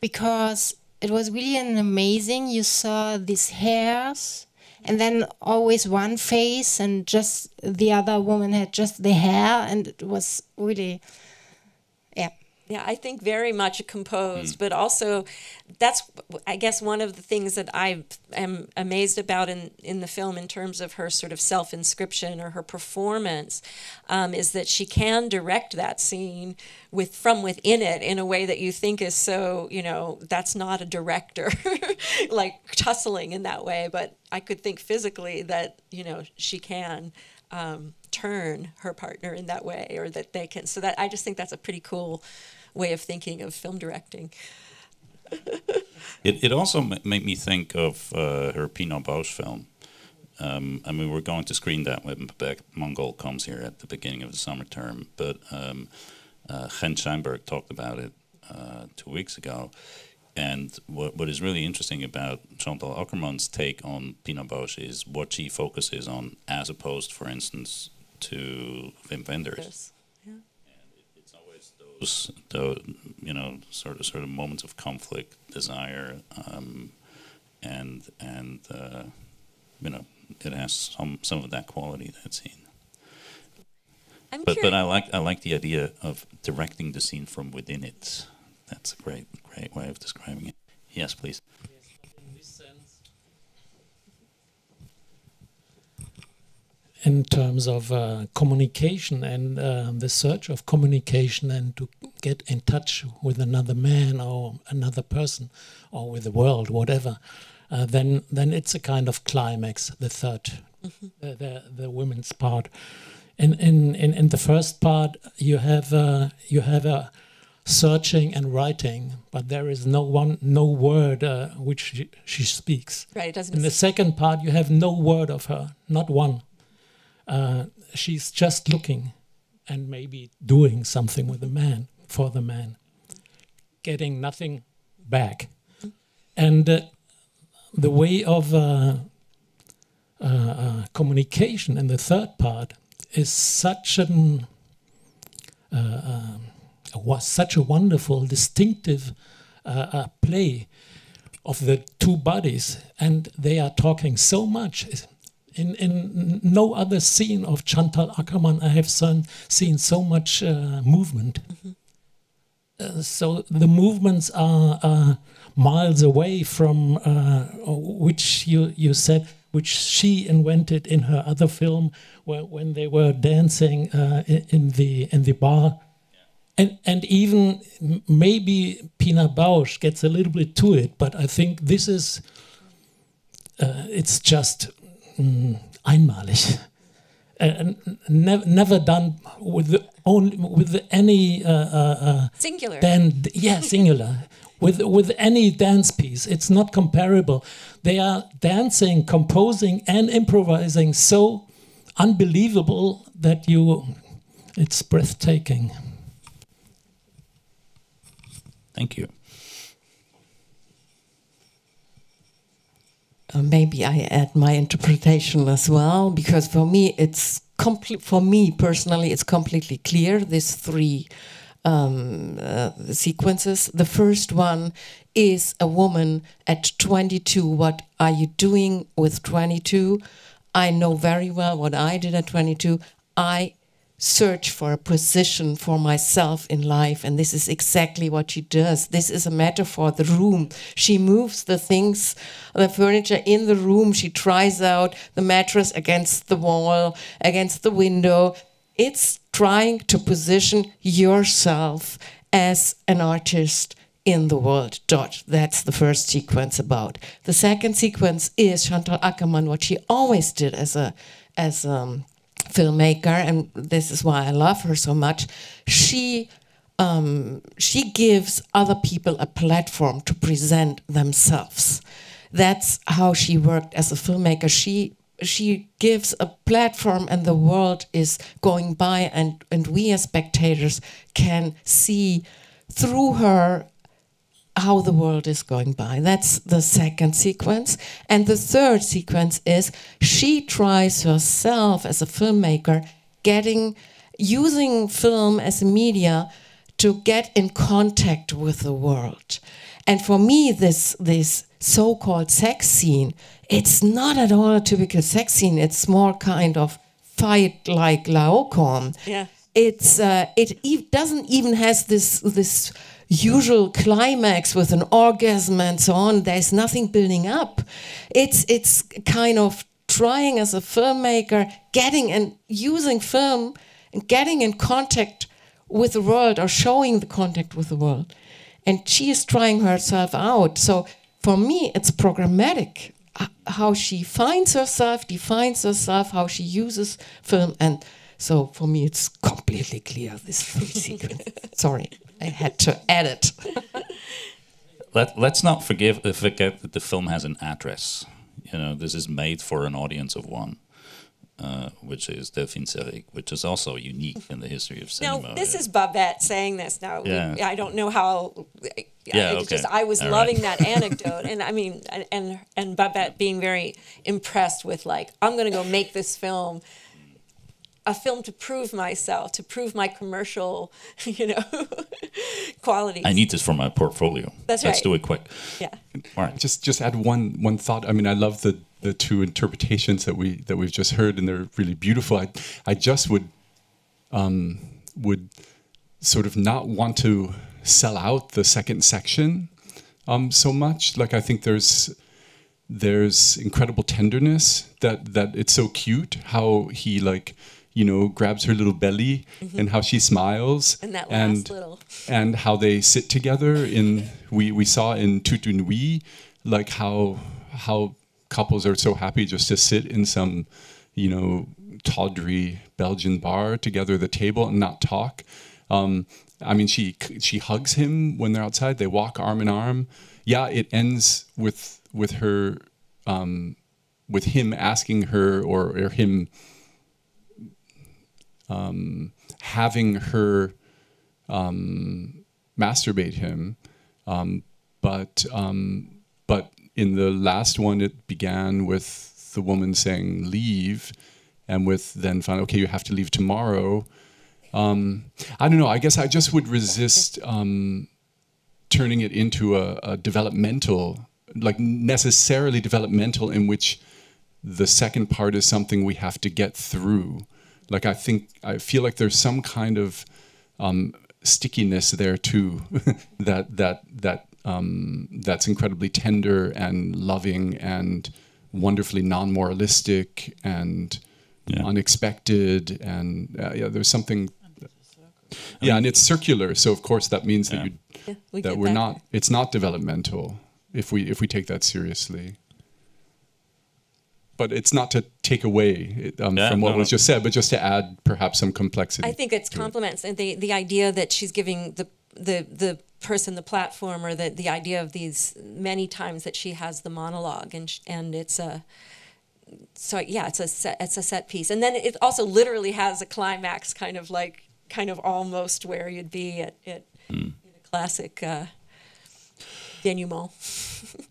because it was really an amazing. You saw these hairs, and then always one face, and just the other woman had just the hair, and it was really, yeah. I think very much composed, but also that's I guess one of the things that I am amazed about in in the film in terms of her sort of self inscription or her performance um, is that she can direct that scene with from within it in a way that you think is so you know that's not a director like tussling in that way, but I could think physically that you know she can. Um, turn her partner in that way or that they can so that i just think that's a pretty cool way of thinking of film directing It, it also ma- made me think of uh, her Pina Bausch film. Um, I mean, we're going to screen that when Beck Mangolte comes here at the beginning of the summer term, but um, uh, Chen Scheinberg talked about it uh, two weeks ago. And what, what is really interesting about Chantal Akerman's take on Pina Bausch is what she focuses on, as opposed, for instance, to Wim Wenders Yes. it's always those, those you know sort of sort of moments of conflict, desire, um, and and uh, you know it has some some of that quality that scene. i'm But but I like I like the idea of directing the scene from within it. That's a great great way of describing it. Yes, please. In terms of uh, communication and uh, the search of communication and to get in touch with another man or another person or with the world, whatever, uh, then then it's a kind of climax. The 3rd the, the the women's part. In in in, in the first part, you have uh, you have a searching and writing, but there is no one no word uh, which she, she speaks. right it doesn't In the second part, you have no word of her, not one. Uh, she's just looking and maybe doing something with the man, for the man, getting nothing back. And uh, the way of uh, uh, uh, communication in the third part is such an uh, such a wonderful, distinctive play of the two bodies, and they are talking so much. In, in no other scene of Chantal Akerman, I have son, seen so much uh, movement. Uh, so the movements are uh, miles away from uh, which you, you said, which she invented in her other film, where, when they were dancing uh, in, in the in the bar. And and even maybe Pina Bausch gets a little bit to it, but I think this is uh, it's just mm, einmalig. Uh, n- never, never done with the only with any uh, uh, uh, Singular. Dan- yeah, singular. With with any dance piece, it's not comparable. They are dancing, composing, and improvising so unbelievable that you, it's breathtaking. Thank you. Maybe I add my interpretation as well, because for me it's complete. For me personally, it's completely clear. These three um, uh, sequences. The first one is a woman at 22. What are you doing with 22? I know very well what I did at 22. I search for a position for myself in life and this is exactly what she does this is a metaphor the room she moves the things the furniture in the room she tries out the mattress against the wall against the window it's trying to position yourself as an artist in the world. Dot. That's the first sequence about. The second sequence is Chantal Akerman, what she always did as a as a filmmaker, and this is why I love her so much. She um, she gives other people a platform to present themselves. That's how she worked as a filmmaker. She she gives a platform and the world is going by and, and we as spectators can see through her how the world is going by. That's the second sequence. And the third sequence is she tries herself as a filmmaker getting using film as a media to get in contact with the world. And for me, this this so-called sex scene, it's not at all a typical sex scene. It's more kind of fight like Laocoon. Yeah. It's uh, it e- doesn't even has this this usual climax with an orgasm and so on. There's nothing building up. It's it's kind of trying as a filmmaker, getting and using film and getting in contact with the world or showing the contact with the world. And she is trying herself out. So for me, it's programmatic uh, how she finds herself, defines herself, how she uses film. And so for me, it's completely clear this sequence. Sorry, I had to edit. Let, let's not forgive, uh, forget that the film has an address. You know, this is made for an audience of one, uh, which is Delphine Seyrig, which is also unique in the history of cinema. Now, cinema. this is Babette saying this. Now, we- Yeah. I don't know how. Yeah, it's okay. just I was All loving right. that anecdote, and I mean, and- and and Babette being very impressed with like, I'm going to go make this film, a film to prove myself, to prove my commercial, you know, qualities. I need this for my portfolio. That's Let's right. do it quick. Yeah. All right. Just just add one one thought. I mean, I love the the two interpretations that we that we've just heard, and they're really beautiful. I I just would um, would sort of not want to sell out the second section um, so much. Like I think there's there's incredible tenderness that that it's so cute how he like you know grabs her little belly Mhm. and how she smiles And that last and little- and how they sit together in we we saw in Toute une Nuit like how how couples are so happy just to sit in some you know tawdry Belgian bar together at the table and not talk. Um, I mean she she hugs him when they're outside. They walk arm in arm. Yeah it ends with with her um, with him asking her or, or him um, having her um, masturbate him, um, but um, but in the last one, it began with the woman saying "leave," and with then finally, okay, you have to leave tomorrow. Um, I don't know. I guess I just would resist um, turning it into a, a developmental like necessarily developmental in which the second part is something we have to get through. Like I think I feel like there's some kind of um, stickiness there too that that that um, that's incredibly tender and loving and wonderfully non-moralistic and Yeah. unexpected and uh, yeah there's something yeah and it's circular so of course that means that you Yeah, we that we're back not it's not developmental if we if we take that seriously but it's not to take away um, Yeah, from what no, was no. just said but just to add perhaps some complexity I think it's compliments and the the idea that she's giving the the the person the platform or the the idea of these many times that she has the monologue and sh- and it's a so yeah it's a set it's a set piece and then it also literally has a climax kind of like kind of almost where you'd be at, at Hmm. in a classic uh, denouement.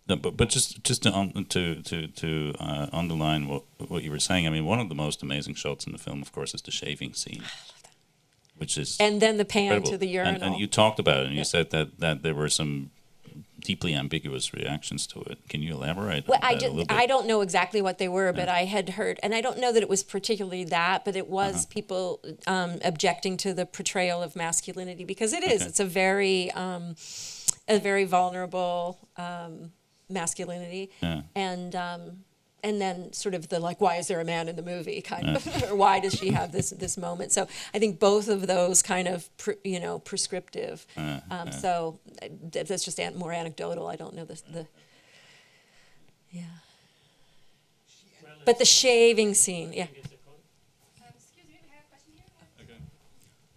No, but but just just to um, to to to uh, underline what what you were saying. I mean, one of the most amazing shots in the film, of course, is the shaving scene, which is and then the pan incredible. to the And- urinal And, you talked about it, and you Yeah. said that that there were some deeply ambiguous reactions to it. Can you elaborate Well, on I just? I don't know exactly what they were, but I had heard, and I don't know that it was particularly that, but it was Uh-huh. people um, objecting to the portrayal of masculinity because it is. Okay. It's a very, um, a very vulnerable um, masculinity, Yeah. and um, and then sort of the like, why is there a man in the movie kind of, or why does she have this this moment? So I think both of those kind of pre, you know prescriptive. Uh, Um, uh, so uh, that's just an- more anecdotal. I don't know the the. Yeah. But the shaving scene, yeah.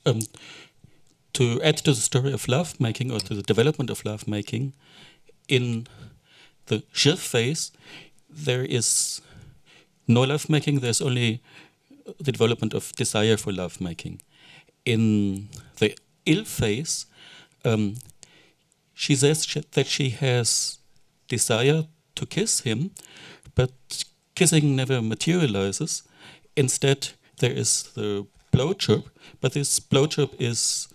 um, to add to the story of love making or to the development of love making, in the shift phase, there is no lovemaking. There's only the development of desire for lovemaking. In the il phase, um, she says that she has desire to kiss him, but kissing never materializes. Instead, there is the blowjob, but this blowjob is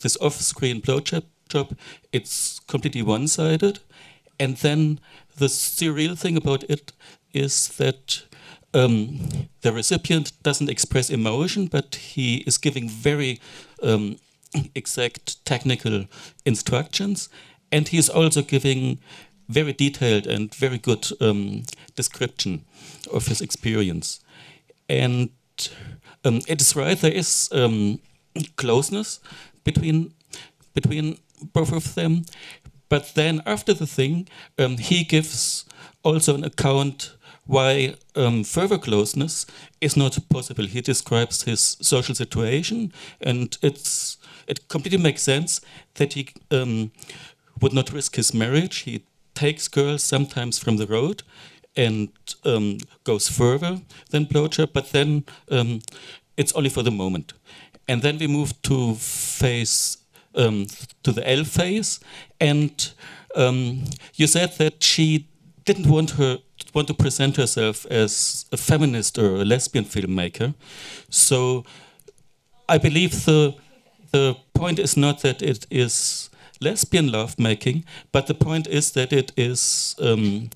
this off-screen blowjob. Job, it's completely one-sided, and then the surreal thing about it is that um, the recipient doesn't express emotion, but he is giving very um, exact technical instructions, and he is also giving very detailed and very good um, description of his experience. And um, it is right there is um, closeness between between both of them, but then after the thing, um, he gives also an account why um, further closeness is not possible. He describes his social situation, and it's it completely makes sense that he um, would not risk his marriage. He takes girls sometimes from the road and um, goes further than blowjob, but then um, it's only for the moment. And then we move to phase um, to the elle phase, and um, you said that she didn't want her want to present herself as a feminist or a lesbian filmmaker. So I believe the the point is not that it is lesbian lovemaking, but the point is that it is um,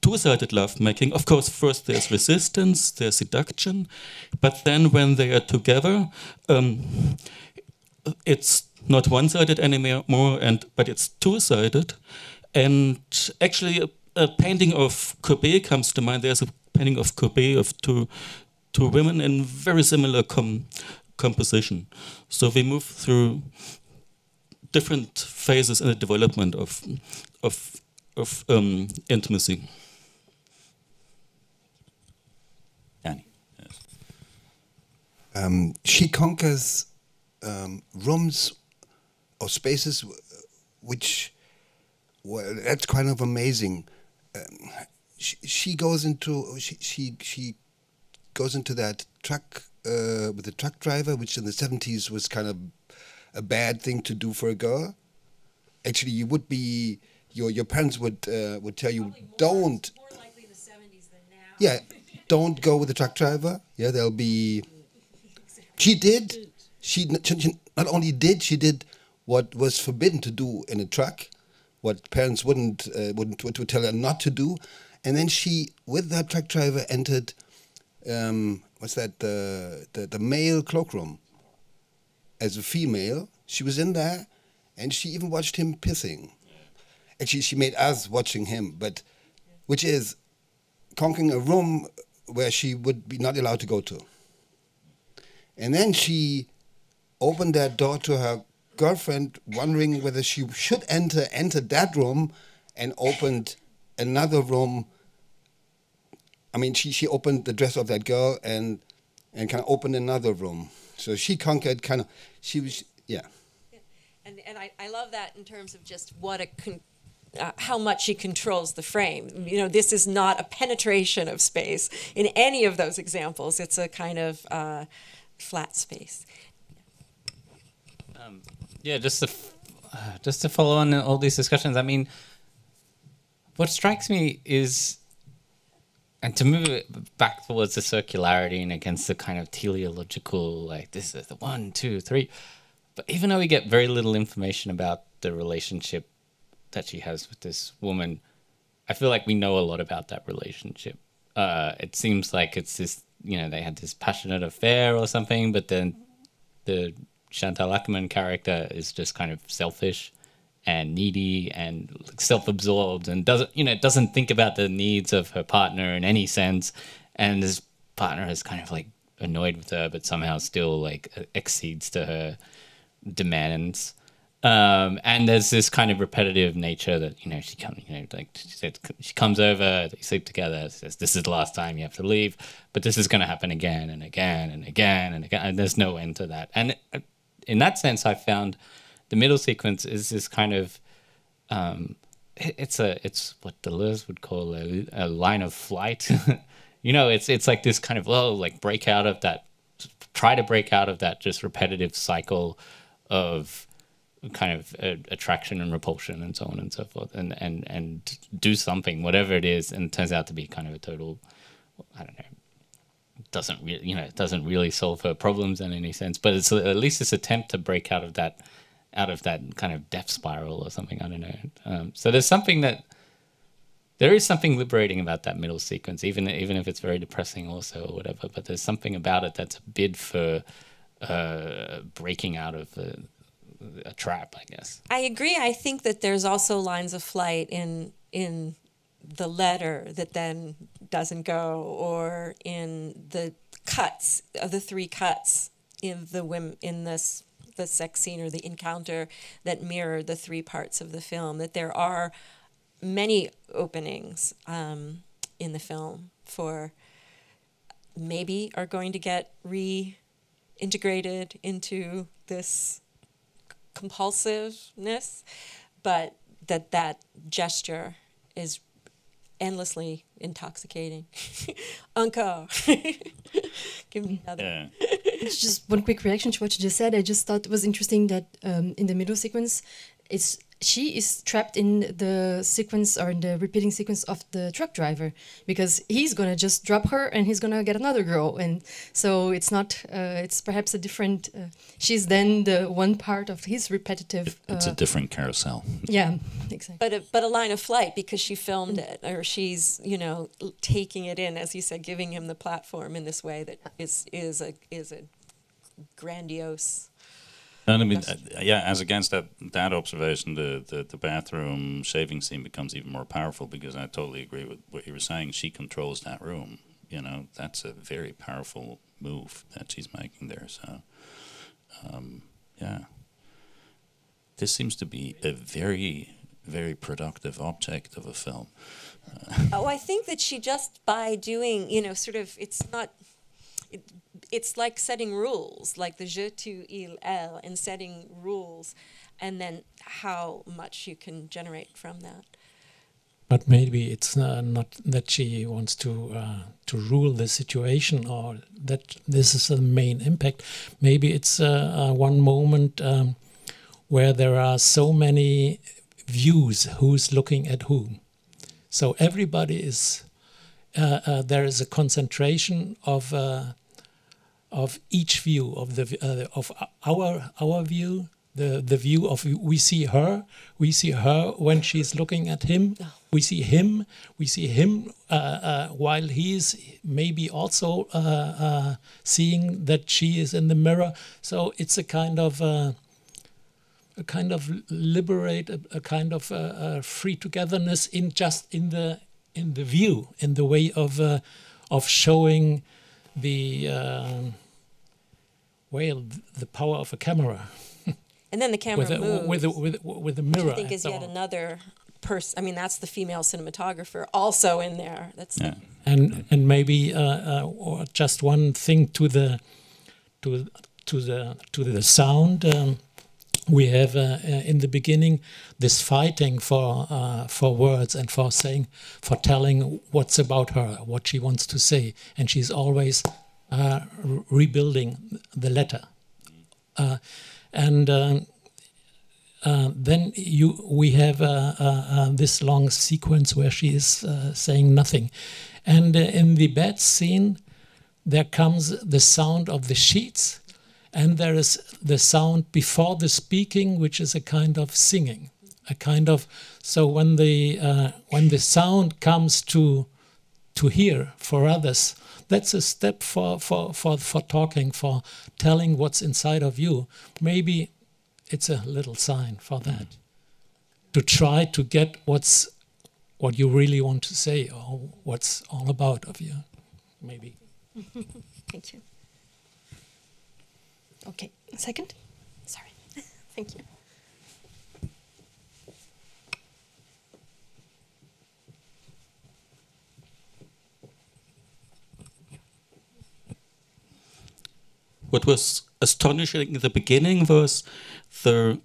two-sided lovemaking. Of course, first there's resistance, there's seduction, but then when they are together, um, it's not one-sided anymore, and but it's two-sided. And actually, a, a painting of Courbet comes to mind. There's a painting of Courbet of two two women in very similar com- composition. So we move through different phases in the development of of of um, intimacy. Danny. Um, she conquers um, rooms or spaces which, well, that's kind of amazing. Um, she, she goes into she, she she goes into that truck uh, with the truck driver, which in the seventies was kind of a bad thing to do for a girl. Actually, you would be your your parents would uh, would tell you don't. Yeah, don't go with the truck driver. Yeah, there'll be. She did. She she not only did she did what was forbidden to do in a truck, what parents wouldn't uh, wouldn't would, would tell her not to do, and then she, with that truck driver, entered. Um, what's that? The, the the male cloakroom. As a female, she was in there, and she even watched him pissing. And she she made us watching him, but which is conquering a room where she would be not allowed to go to. And then she opened that door to her girlfriend, wondering whether she should enter, enter that room, and opened another room. I mean, she, she opened the dress of that girl and and kind of opened another room. So she conquered kind of, she was, yeah. And, and I, I love that in terms of just what a con- uh, how much she controls the frame. You know, this is not a penetration of space in any of those examples. It's a kind of uh, flat space. Um, yeah, just to f- uh, just to follow on all these discussions. I mean, what strikes me is, and to move it back towards the circularity and against the kind of teleological, like this is the one, two, three. But even though we get very little information about the relationship that she has with this woman, I feel like we know a lot about that relationship. Uh, it seems like it's this, you know, they had this passionate affair or something, but then the Chantal Akerman character is just kind of selfish and needy and self-absorbed and doesn't, you know, doesn't think about the needs of her partner in any sense. And his partner is kind of like annoyed with her, but somehow still like exceeds to her demands. Um, and there's this kind of repetitive nature that you know she comes, you know, like she said, she comes over, they sleep together, says this is the last time you have to leave, but this is going to happen again and again and again and again, and there's no end to that. And in that sense, I found the middle sequence is this kind of um, it's a it's what Deleuze would call a, a line of flight. you know, it's it's like this kind of well, like break out of that, try to break out of that just repetitive cycle of kind of uh, attraction and repulsion and so on and so forth and and and do something whatever it is and it turns out to be kind of a total i don't know doesn't really you know doesn't really solve her problems in any sense but it's at least this attempt to break out of that out of that kind of death spiral or something i don't know um, so there's something that there is something liberating about that middle sequence even even if it's very depressing also or whatever but there's something about it that's a bid for uh, breaking out of the, a trap, I guess. I agree. I think that there's also lines of flight in in the letter that then doesn't go, or in the cuts of the three cuts in the in this the sex scene or the encounter that mirror the three parts of the film. That there are many openings um, in the film for maybe are going to get reintegrated into this compulsiveness, but that that gesture is endlessly intoxicating. Encore. Give me another. Yeah. It's just one quick reaction to what you just said. I just thought it was interesting that um, in the middle sequence, it's she is trapped in the sequence or in the repeating sequence of the truck driver because he's gonna just drop her and he's gonna get another girl and so it's not uh, it's perhaps a different uh, she's then the one part of his repetitive It's a uh, different carousel. yeah exactly But a, but a line of flight because she filmed it, or she's you know taking it in, as you said, giving him the platform in this way that is is a is a grandiose. And I mean, uh, yeah, as against that that observation, the, the the bathroom shaving scene becomes even more powerful because I totally agree with what you were saying. She controls that room. You know, that's a very powerful move that she's making there. So, um, yeah, this seems to be a very very productive object of a film. Oh, I think that she just by doing, you know, sort of, it's not. It, it's like setting rules, like the je, tu, il, elle, and setting rules, and then how much you can generate from that. But maybe it's uh, not that she wants to uh, to rule the situation or that this is the main impact. Maybe it's uh, uh, one moment um, where there are so many views who's looking at whom. So everybody is uh, uh, there is a concentration of of each view of the uh, of our our view the the view of we see her, we see her when she's looking at him, we see him, we see him uh, uh, while he's maybe also uh, uh, seeing that she is in the mirror. So it's a kind of uh, a kind of liberate, a, a kind of uh, free togetherness in just in the in the view, in the way of of showing the well the power of a camera. And then the camera with a, moves. with a, with a, with a which mirror. I think is yet another person. I mean, that's the female cinematographer also in there. That's Yeah. and and maybe uh, uh, or just one thing to the to to the to the sound. Um, we have uh, uh, in the beginning this fighting for uh, for words and for saying for telling what's about her, what she wants to say, and she's always uh, rebuilding the letter. Uh, and um, uh, then you we have uh, uh, this long sequence where she is saying nothing, and in the bed scene, there comes the sound of the sheets, and there is the sound before the speaking, which is a kind of singing, a kind of so when the when the sound comes to to hear for others. That's a step for, for, for, for talking, for telling what's inside of you. Maybe it's a little sign for that. To try to get what's what you really want to say or what's all about of you. Maybe. Thank you. Okay, second. Sorry. Thank you. What was astonishing in the beginning was the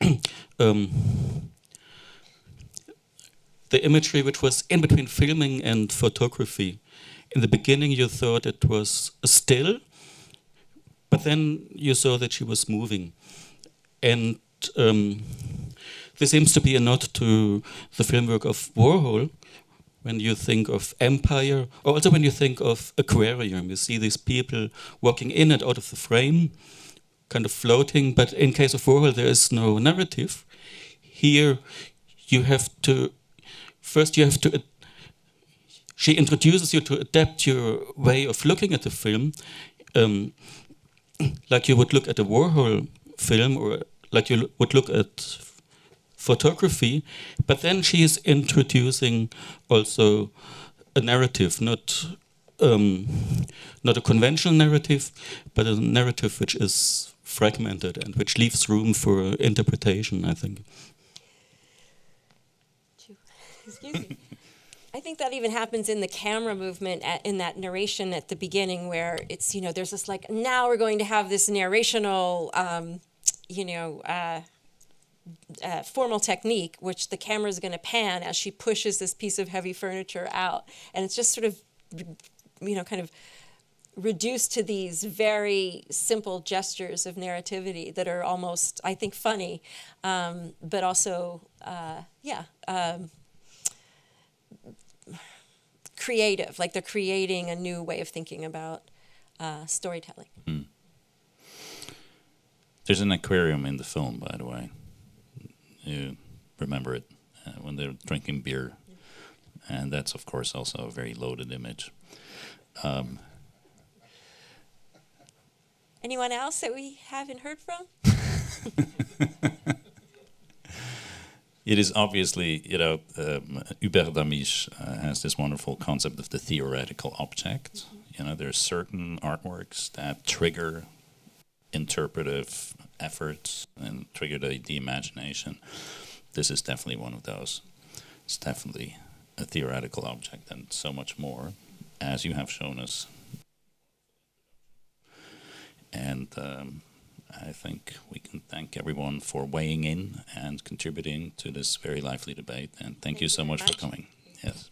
um, the imagery which was in between filming and photography. In the beginning, you thought it was still, but then you saw that she was moving, and um, this seems to be a nod to the film work of Warhol, when you think of empire, or also when you think of aquarium, you see these people walking in and out of the frame, kind of floating. But in case of Warhol, there is no narrative. Here, you have to first you have to. She introduces you to adapt your way of looking at the film, um, like you would look at a Warhol film, or like you would look at photography, but then she is introducing also a narrative, not um, not a conventional narrative, but a narrative which is fragmented and which leaves room for interpretation. I think. Excuse me. I think that even happens in the camera movement at, in that narration at the beginning, where it's you know there's this like now we're going to have this narrational, um, you know. Uh, uh, formal technique, which the camera is going to pan as she pushes this piece of heavy furniture out, and it's just sort of, you know, kind of reduced to these very simple gestures of narrativity that are almost, I think, funny, um, but also, uh, yeah, um, creative. Like they're creating a new way of thinking about uh, storytelling. There's an aquarium in the film, by the way. You remember it uh, when they're drinking beer, and that's of course also a very loaded image. Um, Anyone else that we haven't heard from? it is obviously, you know, um, Hubert Damisch uh, has this wonderful concept of the theoretical object. You know, there's certain artworks that trigger interpretive efforts and trigger the, the imagination. This is definitely one of those. It's definitely a theoretical object and so much more, as you have shown us. And um, I think we can thank everyone for weighing in and contributing to this very lively debate. And thank, you so much, for coming. Yes.